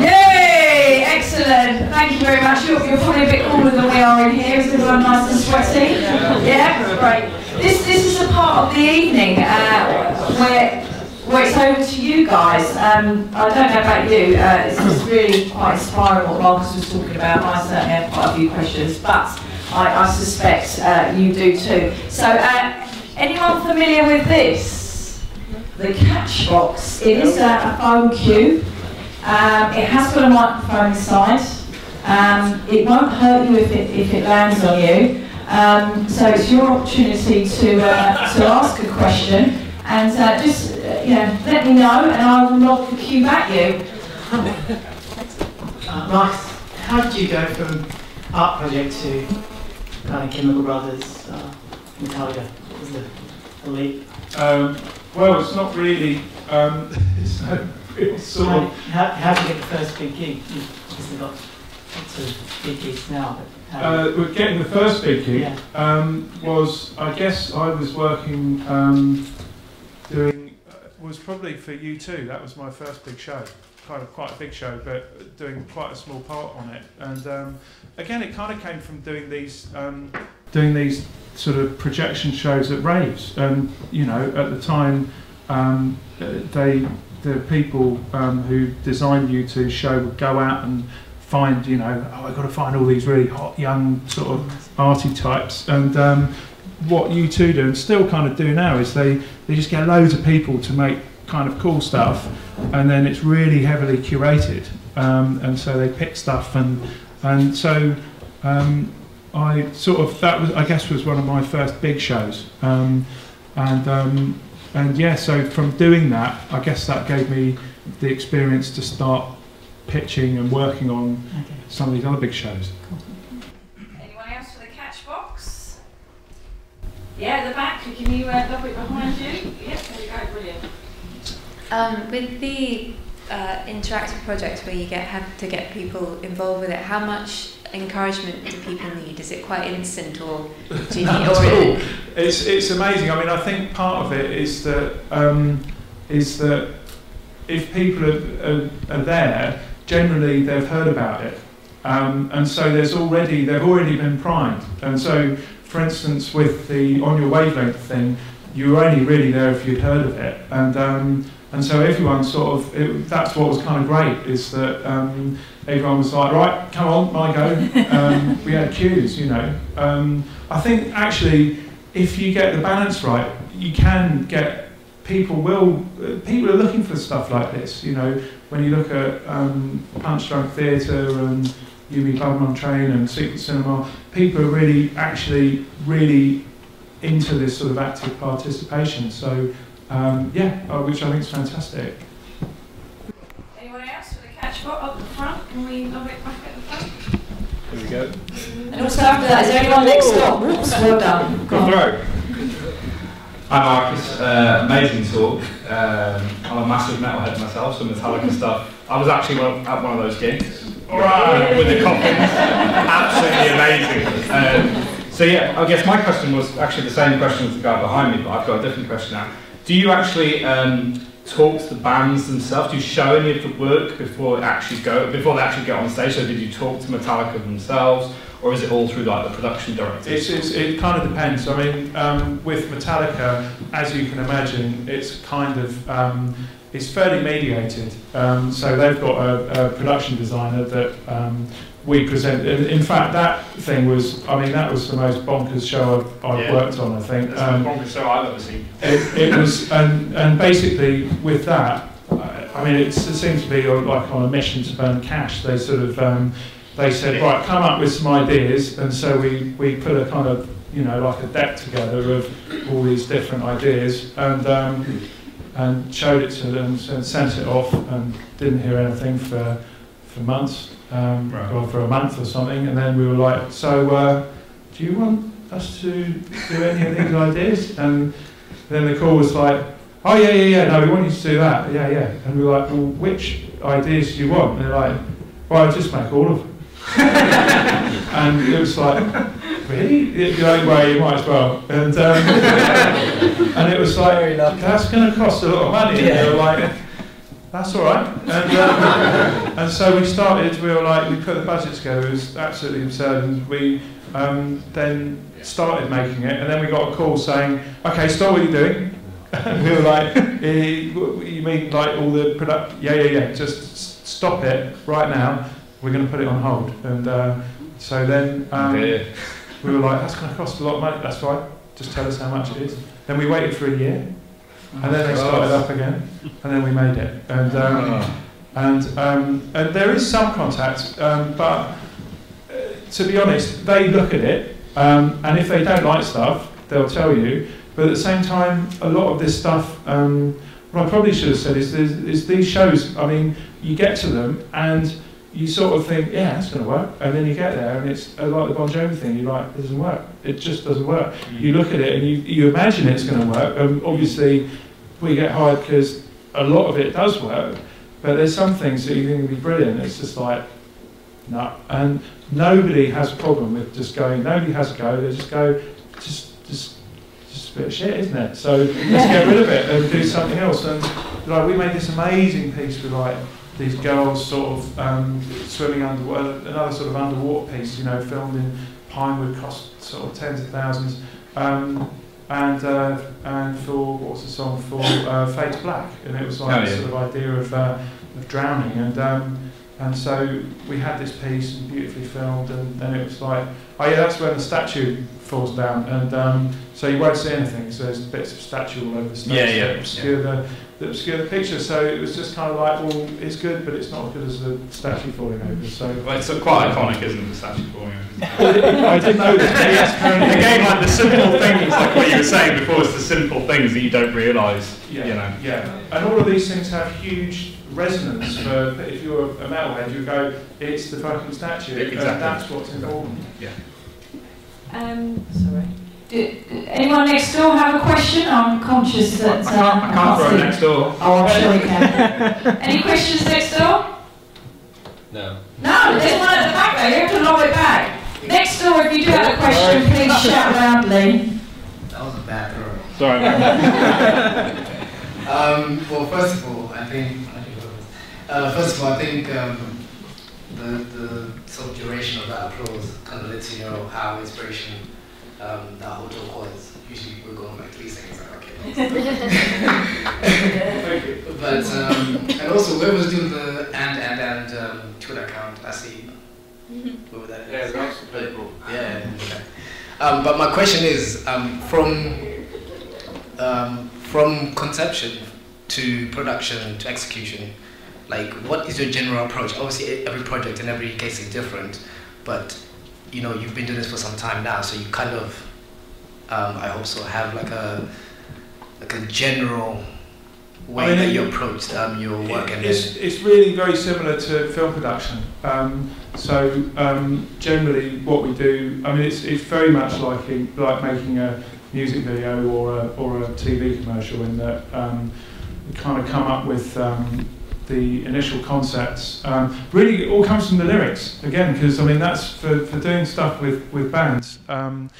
Yay! Excellent. Thank you very much. You're, you're probably a bit cooler than we are in here. Is everyone nice and sweaty? Yeah, great. This this is a part of the evening uh, where Well, it's over to you guys. Um, I don't know about you. Uh, it's really quite inspiring what Marcus was talking about. I certainly have quite a few questions, but I, I suspect uh, you do too. So, uh, anyone familiar with this? The Catchbox. It is a, a foam cube. Um, it has got a microphone inside. Um, it won't hurt you if it, if it lands on you. Um, so it's your opportunity to, uh, to ask a question and uh, just uh, you know, let me know and I will log the cube at you. Uh, Marcus, how did you go from art project to kind of Chemical Brothers, uh, Metallica? Was the, the leap? Um, well, it's not really. Um, it's no real sort How, of. how, how did you get the first big gig? You've obviously got lots of big gigs now, but Uh, we're getting the first big gig Yeah. um, was, I guess, I was working um, doing uh, was probably for U2. That was my first big show, kind of quite a big show, but doing quite a small part on it. And um, again, it kind of came from doing these um, doing these sort of projection shows at raves. And you know, at the time, um, they the people um, who designed U2 show would go out and find, you know, oh, I've got to find all these really hot young sort of arty types. And um, what U2 do and still kind of do now is they, they just get loads of people to make kind of cool stuff and then it's really heavily curated. Um, and so they pick stuff and and so um, I sort of that was I guess was one of my first big shows. Um, and um, and yeah, so from doing that, I guess that gave me the experience to start pitching and working on some of these other big shows. Anyone else for the Catchbox? Yeah, at the back. Can you uh, lob it behind you? Yes, there you go. Brilliant. Um, with the uh, interactive project where you get have to get people involved with it, how much encouragement do people need? Is it quite instant, or do you need? Not Or at all. It's it's amazing. I mean, I think part of it is that um, is that if people are, are, are there, generally they've heard about it, um, and so there's already they've already been primed. And so, for instance, with the on your wavelength thing, you were only really there if you'd heard of it, and um, and so everyone sort of it, that's what was kind of great is that um, everyone was like, right, come on, my go. Um, we had cues, you know. Um, I think actually, if you get the balance right, you can get people will uh, people are looking for stuff like this. You know, when you look at um, Punchdrunk Theatre and You Me Bum Bum Train and Secret Cinema, people are really actually really into this sort of active participation. So um, yeah, uh, which I think is fantastic. Anyone else for the Catchbox up the front? Can we lob it back at the front? Here we go. And also after that, is there anyone next door? Whoops, well done. Go on. Hi Marcus, uh, amazing talk. Um, I'm a massive metalhead myself, so Metallica stuff. I was actually one of, at one of those gigs. Right. With the coffins. Absolutely amazing. Um, so yeah, I guess my question was actually the same question as the guy behind me, but I've got a different question now. Do you actually um, talk to the bands themselves? Do you show any of the work before it actually go before they actually get on stage? So did you talk to Metallica themselves, or is it all through like the production director? It kind of depends. I mean, um, with Metallica, as you can imagine, it's kind of um, it's fairly mediated. Um, so they've got a, a production designer that um, we present. In, in fact, that thing was, I mean, that was the most bonkers show I've, I've Yeah. worked on. I think. That's the bonkers show I've ever seen. It, it was, and, and basically with that, I mean, it's, it seems to be on- like on a mission to burn cash. They sort of, um, they said, right, come up with some ideas, and so we, we put a kind of, you know, like a deck together of all these different ideas, and um, and showed it to them, and sent it off, and didn't hear anything for for months, um, or for a month or something, and then we were like, so uh, do you want us to do any of these ideas? And then the call was like, oh yeah, yeah, yeah, no, we want you to do that, yeah, yeah. And we were like, well, which ideas do you want? And they're like, well, I'll just make all of them. and it was like, really? The only way, you might as well. And, um, and it was like, that's going to cost a lot of money. And they were like, that's all right. And, um, and so we started, we were like, we put the budget together, it was absolutely absurd. And we um, then started making it. And then we got a call saying, okay, stop what you're doing. And we were like, eh, you mean like all the product? Yeah, yeah, yeah. Just stop it right now. We're going to put it on hold. And uh, so then um, Dear. We were like, that's going to cost a lot of money. That's fine. Just tell us how much it is. Then we waited for a year, and then they started up again, and then we made it. And um, and um, and there is some contact, um, but uh, to be honest, they look at it, um, and if they don't like stuff, they'll tell you. But at the same time, a lot of this stuff, um, what I probably should have said is, is, is these shows. I mean, you get to them and you sort of think, yeah, that's going to work, and then you get there and it's uh, like the Bon Jovi thing. You're like, it doesn't work. It just doesn't work. Mm. You look at it and you, you imagine it's going to work. And obviously, we get hired because a lot of it does work, but there's some things that you think would be brilliant. It's just like, no. And nobody has a problem with just going. Nobody has a go. They just go, just, just, just a bit of shit, isn't it? So let's get rid of it and do something else. And like we made this amazing piece with like these girls sort of um, swimming underwater, another sort of underwater piece, you know, filmed in Pinewood, cost sort of tens of thousands. Um, and uh, and for what was the song for uh, Fade to Black, and it was like Oh, this yeah. sort of idea of, uh, of drowning, and um, and so we had this piece beautifully filmed, and then it was like, oh yeah, that's when the statue falls down, and um, so you won't see anything. So there's bits of statue all over the stage Yeah, yeah, obscure the that obscure the picture. So it was just kind of like, well, it's good, but it's not as good as the statue falling over. So Well, it's quite iconic, isn't it, the statue falling over? I didn't know that. yes, Again, like the simple things, like what you were saying before, it's the simple things that you don't realise, Yeah, you know. yeah. And all of these things have huge resonance for, if you're a metalhead, you go, it's the fucking statue, Exactly. and that's what's important. Yeah. Um, sorry. Do, anyone next door have a question? I'm conscious that I can't, I can't throw next door. Oh, I'm sure you can. Any questions next door? No. No, there's one at the back there. You have to lob it back. Next door, if you do have a question, please shout loudly. That was a bad throw. Sorry. um, well, first of all, I think. Uh, first of all, I think um, the, the sort of duration of that applause kind of lets you know how inspiration um, that whole talk was. Usually we're going like three seconds. Like, okay. but um, and also whoever's doing the and and and um, Twitter account, I see whoever that is. Yeah, lots of people. Yeah. okay. Um, but my question is, um, from um, from conception to production to execution, like what is your general approach? Obviously, every project and every case is different, but you know you've been doing this for some time now, so you kind of, um, I hope so, have like a like a general way I mean, that you approach um, your work It's, it's really very similar to film production. Um, so um, generally, what we do, I mean, it's, it's very much like in, like making a music video or a, or a TV commercial in that um, we kind of come up with um, the initial concepts. Um, really, it all comes from the lyrics again, because I mean that's for, for doing stuff with with bands. Um,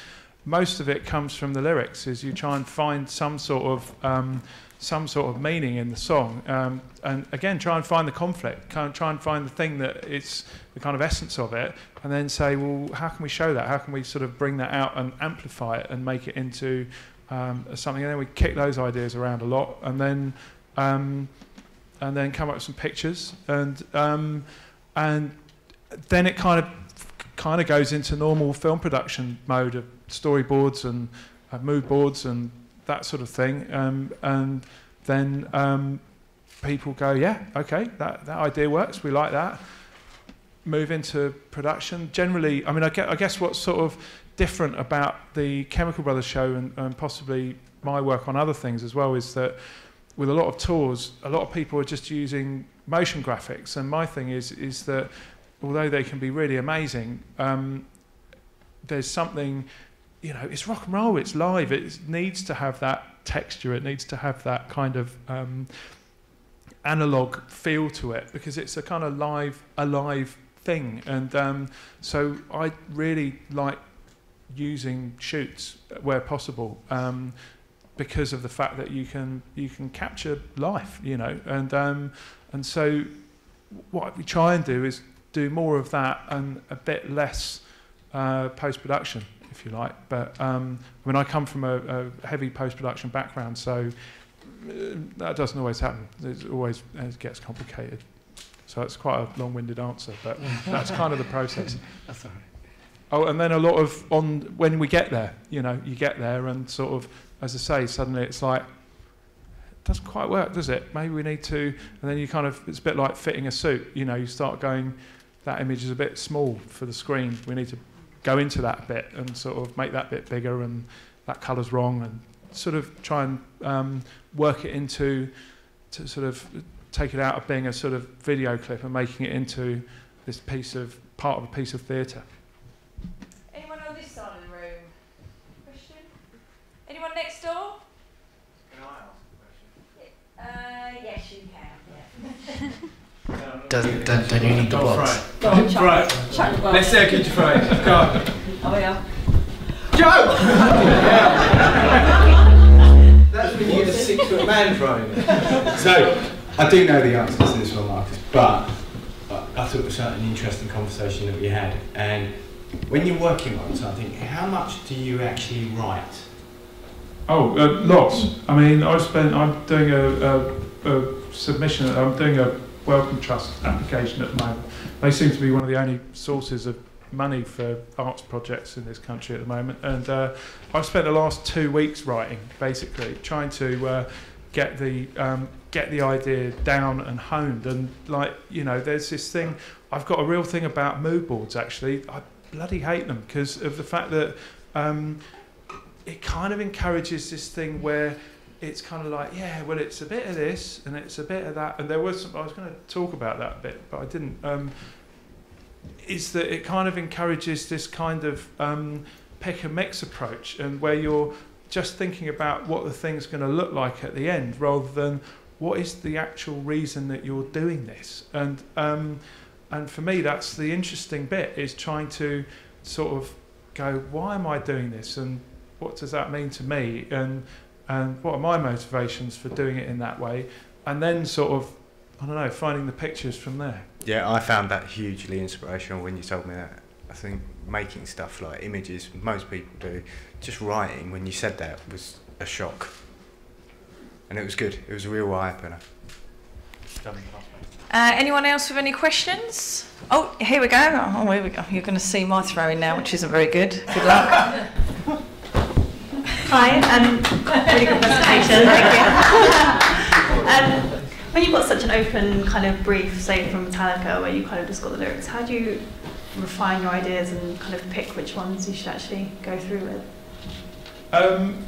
most of it comes from the lyrics. Is you try and find some sort of um, some sort of meaning in the song, um, and again try and find the conflict. Try and find the thing that it's the kind of essence of it, and then say, well, how can we show that? How can we sort of bring that out and amplify it and make it into um, something? And then we kick those ideas around a lot, and then um, and then come up with some pictures, and um, and then it kind of kind of goes into normal film production mode of storyboards and uh, mood boards and that sort of thing, um, and then um, people go, yeah, okay, that, that idea works, we like that. Move into production. Generally, I mean, I, get, I guess what's sort of different about the Chemical Brothers show and, and possibly my work on other things as well is that with a lot of tours, a lot of people are just using motion graphics, and my thing is is that although they can be really amazing, um, there's something, you know, it's rock and roll, it's live, it needs to have that texture, it needs to have that kind of um, analog feel to it because it's a kind of live, alive thing. And um, so I really like using shoots where possible. Um, because of the fact that you can you can capture life, you know, and um, and so what we try and do is do more of that and a bit less uh, post production. if you like. But um, I mean, I come from a, a heavy post-production background, so uh, that doesn't always happen. It always it gets complicated. So it's quite a long-winded answer, but that's kind of the process. That's all right. Oh, and then a lot of on when we get there, you know, you get there and sort of, as I say, suddenly it's like, it doesn't quite work, does it? Maybe we need to, and then you kind of, it's a bit like fitting a suit. You know, you start going, that image is a bit small for the screen. We need to go into that bit and sort of make that bit bigger, and that colour's wrong, and sort of try and um, work it into, to sort of take it out of being a sort of video clip and making it into this piece of part of a piece of theatre. Anyone on this side of the room? Question? Anyone next door? Can I Uh, yes, you can. Yeah. Does, don't, don't you need the Go on, box? Frank. Go on, Chuck. Right. Chuck the. Let's see how good your phrase. Go on. Oh yeah. That's when you get a six foot man throwing it. So, I do know the answer to this one, Marcus, but I I thought it was an interesting conversation that we had. And when you're working on something, how much do you actually write? Oh, uh, lots. I mean, I spent. I'm doing a, a, a submission. I'm doing a Wellcome Trust application at the moment. They seem to be one of the only sources of money for arts projects in this country at the moment. And uh, I've spent the last two weeks writing, basically, trying to uh, get the um, get the idea down and honed. And like you know, there's this thing. I've got a real thing about mood boards. Actually, I bloody hate them because of the fact that. Um, it kind of encourages this thing where it's kind of like, yeah, well, it's a bit of this and it's a bit of that. And there was, some, I was going to talk about that a bit, but I didn't. Um, is that it kind of encourages this kind of um, pick and mix approach, and where you're just thinking about what the thing's going to look like at the end, rather than what is the actual reason that you're doing this. And um, and for me, that's the interesting bit is trying to sort of go, why am I doing this, and what does that mean to me, and and what are my motivations for doing it in that way, and then sort of, I don't know, finding the pictures from there. Yeah, I found that hugely inspirational when you told me that. I think making stuff like images, most people do. Just writing, when you said that, was a shock. And it was good. It was a real eye opener. Uh, anyone else with any questions? Oh, here we go. Oh, here we go. You're going to see my throwing now, which isn't very good. Good luck. Hi, um, really good presentation, thank you. um, when you've got such an open kind of brief, say from Metallica, where you kind of just got the lyrics, how do you refine your ideas and kind of pick which ones you should actually go through with? Um,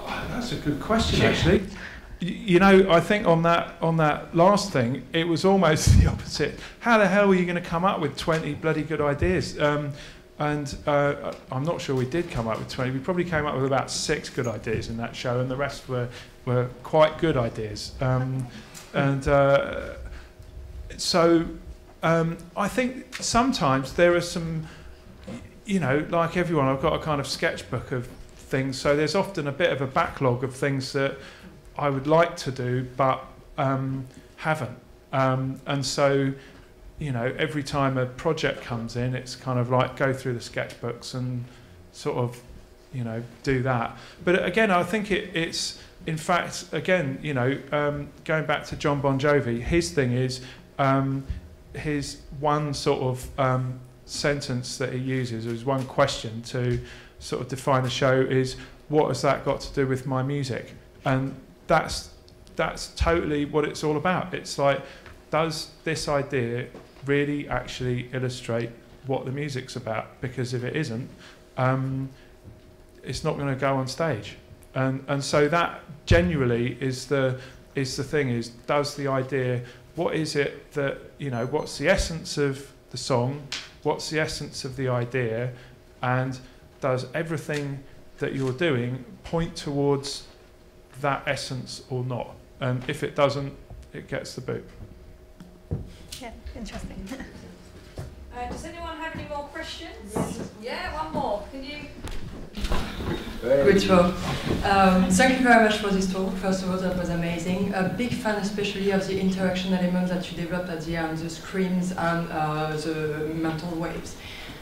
oh, that's a good question, actually. You know, I think on that on that last thing, it was almost the opposite. How the hell were you going to come up with twenty bloody good ideas? Um, and uh, I'm not sure we did come up with twenty. We probably came up with about six good ideas in that show, and the rest were were quite good ideas. Um, and uh, so um, I think sometimes there are some, you know, like everyone, I've got a kind of sketchbook of things. So there's often a bit of a backlog of things that I would like to do, but um, haven't. Um, and so, you know, every time a project comes in, it's kind of like go through the sketchbooks and sort of, you know, do that. But again, I think it, it's, in fact, again, you know, um, going back to John Bon Jovi, his thing is um, his one sort of um, sentence that he uses, or his one question to sort of define the show is, what has that got to do with my music? And that's that's totally what it's all about. It's like, does this idea really actually illustrate what the music's about? Because if it isn't, um, it's not going to go on stage. And and so that genuinely is the is the thing is does the idea what is it that you know what's the essence of the song what's the essence of the idea and does everything that you're doing point towards that essence or not and if it doesn't it gets the boot Yeah, interesting. Uh, does anyone have any more questions? Yeah, one more. Can you? Good talk. Um, thank you very much for this talk. First of all, that was amazing. A big fan, especially of the interaction elements that you developed at the end, the screams and uh, the mental waves.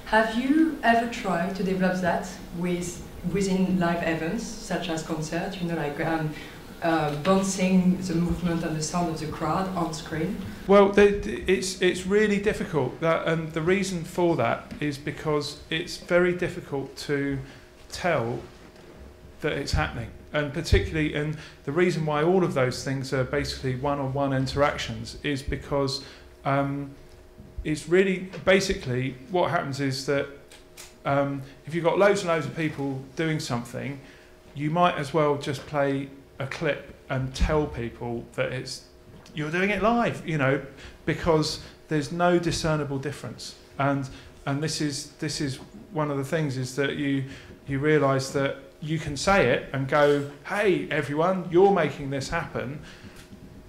Have you ever tried to develop that with within live events, such as concerts, you know, like um, uh, bouncing the movement and the sound of the crowd on screen? Well, the, it's it's really difficult. That, and the reason for that is because it's very difficult to tell that it's happening, and particularly, and the reason why all of those things are basically one-on-one interactions is because um, it's really basically what happens is that um, if you've got loads and loads of people doing something, you might as well just play a clip and tell people that it's you're doing it live, you know, because there's no discernible difference. And and this is this is one of the things is that you you realise that you can say it and go, hey everyone, you're making this happen.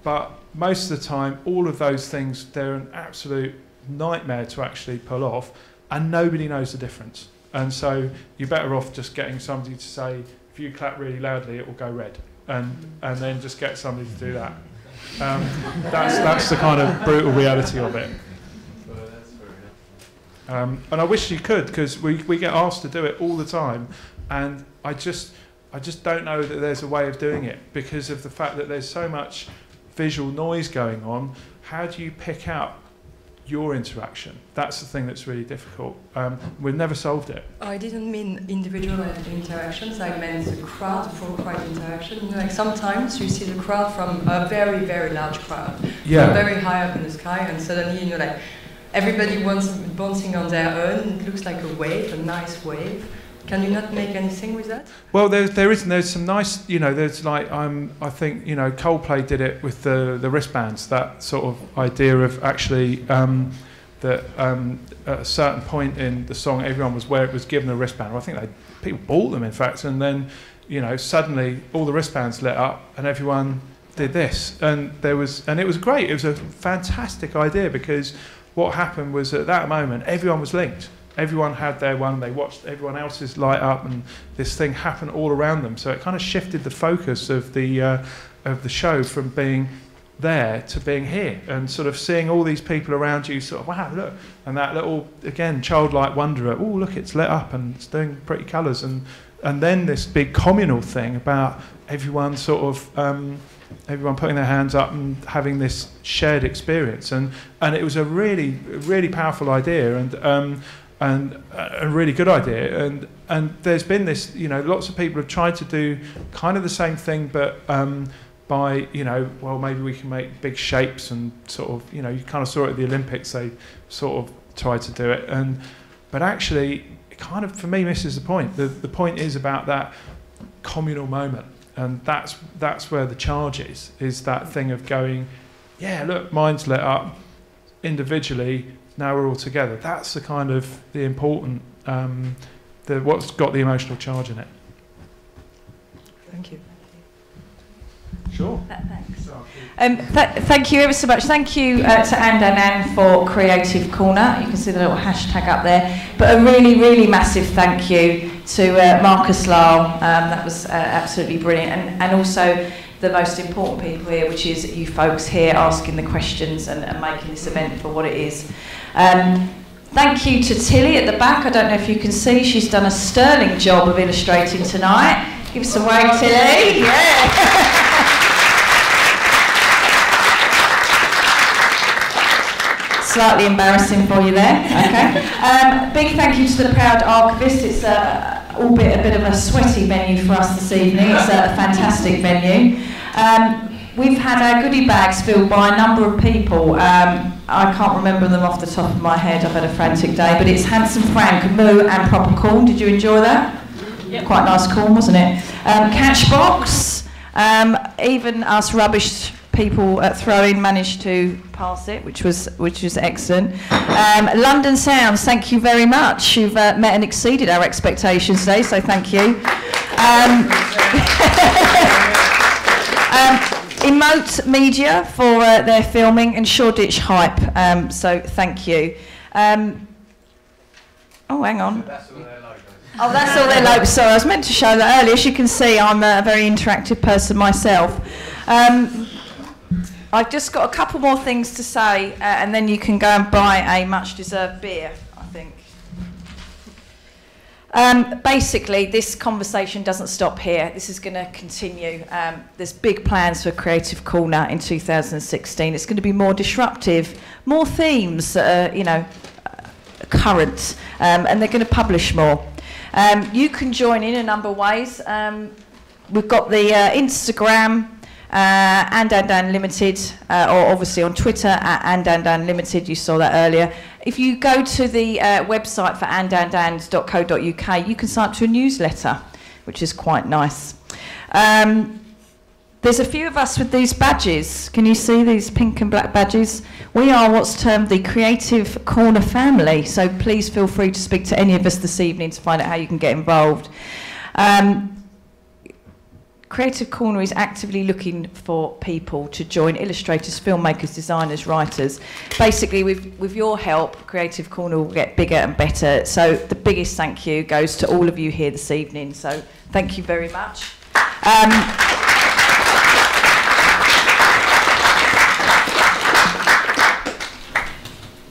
But most of the time, all of those things they're an absolute nightmare to actually pull off, and nobody knows the difference. And so you're better off just getting somebody to say, if you clap really loudly, it will go red, and and then just get somebody to do that. Um, that's that's the kind of brutal reality of it. Um, and I wish you could because we, we get asked to do it all the time, and I just I just don't know that there's a way of doing it because of the fact that there's so much visual noise going on. How do you pick out your interaction? That's the thing that's really difficult. Um, we've never solved it. I didn't mean individual interactions. I meant the crowd for crowd interaction. You know, like sometimes you see the crowd from a very very large crowd, Yeah. very high up in the sky, and suddenly you know like everybody wants bouncing on their own. It looks like a wave, a nice wave. Can you not make anything with that? Well, there there is there's some nice you know there's like um I think you know Coldplay did it with the the wristbands that sort of idea of actually um, that um, at a certain point in the song everyone was where it was given a wristband. I think they people bought them in fact, and then you know suddenly all the wristbands lit up and everyone did this and there was and it was great. It was a fantastic idea because what happened was at that moment everyone was linked everyone had their one, they watched everyone else's light up, and this thing happened all around them. So it kind of shifted the focus of the uh, of the show from being there to being here, and sort of seeing all these people around you, sort of wow, look, and that little again childlike wonder oh look, it's lit up and it's doing pretty colours, and and then this big communal thing about everyone sort of. Um, everyone putting their hands up and having this shared experience and and it was a really really powerful idea and um, and a really good idea. And and there's been this, you know, lots of people have tried to do kind of the same thing, but um, by you know, well, maybe we can make big shapes and sort of, you know, you kind of saw it at the Olympics. They sort of tried to do it, and but actually, it kind of for me misses the point. The the point is about that communal moment, and that's that's where the charge is. Is that thing of going, yeah, look, mine's lit up individually now we're all together. That's the kind of the important, um, the what's got the emotional charge in it. Thank you. Sure. Thanks. Um, th- thank you ever so much. Thank you uh, to Anne and Anne for Creative Corner. You can see the little hashtag up there. But a really, really massive thank you to uh, Marcus Lyall. Um, that was uh, absolutely brilliant. And, and also the most important people here, which is you folks here asking the questions and, and making this event for what it is. Um, thank you to Tilly at the back. I don't know if you can see, she's done a sterling job of illustrating tonight. Give us a wave, Tilly. Yeah. Slightly embarrassing for you there. Okay. Um, big thank you to the proud archivist. It's a, albeit a bit of a sweaty venue for us this evening. It's a fantastic venue. Um, we've had our goodie bags filled by a number of people. Um, I can't remember them off the top of my head. I've had a frantic day, but it's Handsome Frank, Moo, and Proper Corn. Did you enjoy that? Yep. Quite nice corn, wasn't it? Um, Catchbox. Um, even us rubbish people at throwing managed to pass it, which was which was excellent. Um, London Sounds, thank you very much. You've uh, met and exceeded our expectations today, so thank you. Um, um, Emote Media for uh, their filming and Shoreditch Hype. Um, so thank you. Um, oh, hang on. Oh, that's all their logos. Sorry, I was meant to show that earlier. As you can see, I'm a very interactive person myself. Um, I've just got a couple more things to say, uh, and then you can go and buy a much-deserved beer, I think. Um, basically, this conversation doesn't stop here. This is going to continue. Um, there's big plans for Creative Corner in 2016. It's going to be more disruptive, more themes that are, you know, current, um, and they're going to publish more. Um, you can join in a number of ways. Um, we've got the uh, Instagram, uh, Andandan Limited, uh, or obviously on Twitter at Andandan Limited. You saw that earlier. If you go to the uh, website for andandans.co.uk, you can sign up to a newsletter, which is quite nice. Um, there's a few of us with these badges. Can you see these pink and black badges? We are what's termed the Creative Corner family, so please feel free to speak to any of us this evening to find out how you can get involved. Um, Creative Corner is actively looking for people to join illustrators, filmmakers, designers, writers. Basically, with, with your help, Creative Corner will get bigger and better. So, the biggest thank you goes to all of you here this evening. So, thank you very much. Um,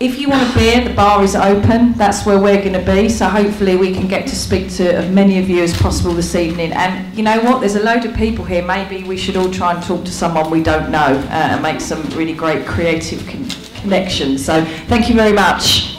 if you want a beer, the bar is open. That's where we're going to be. So hopefully we can get to speak to as many of you as possible this evening. And you know what? There's a load of people here. Maybe we should all try and talk to someone we don't know uh, and make some really great creative con- connections. So thank you very much.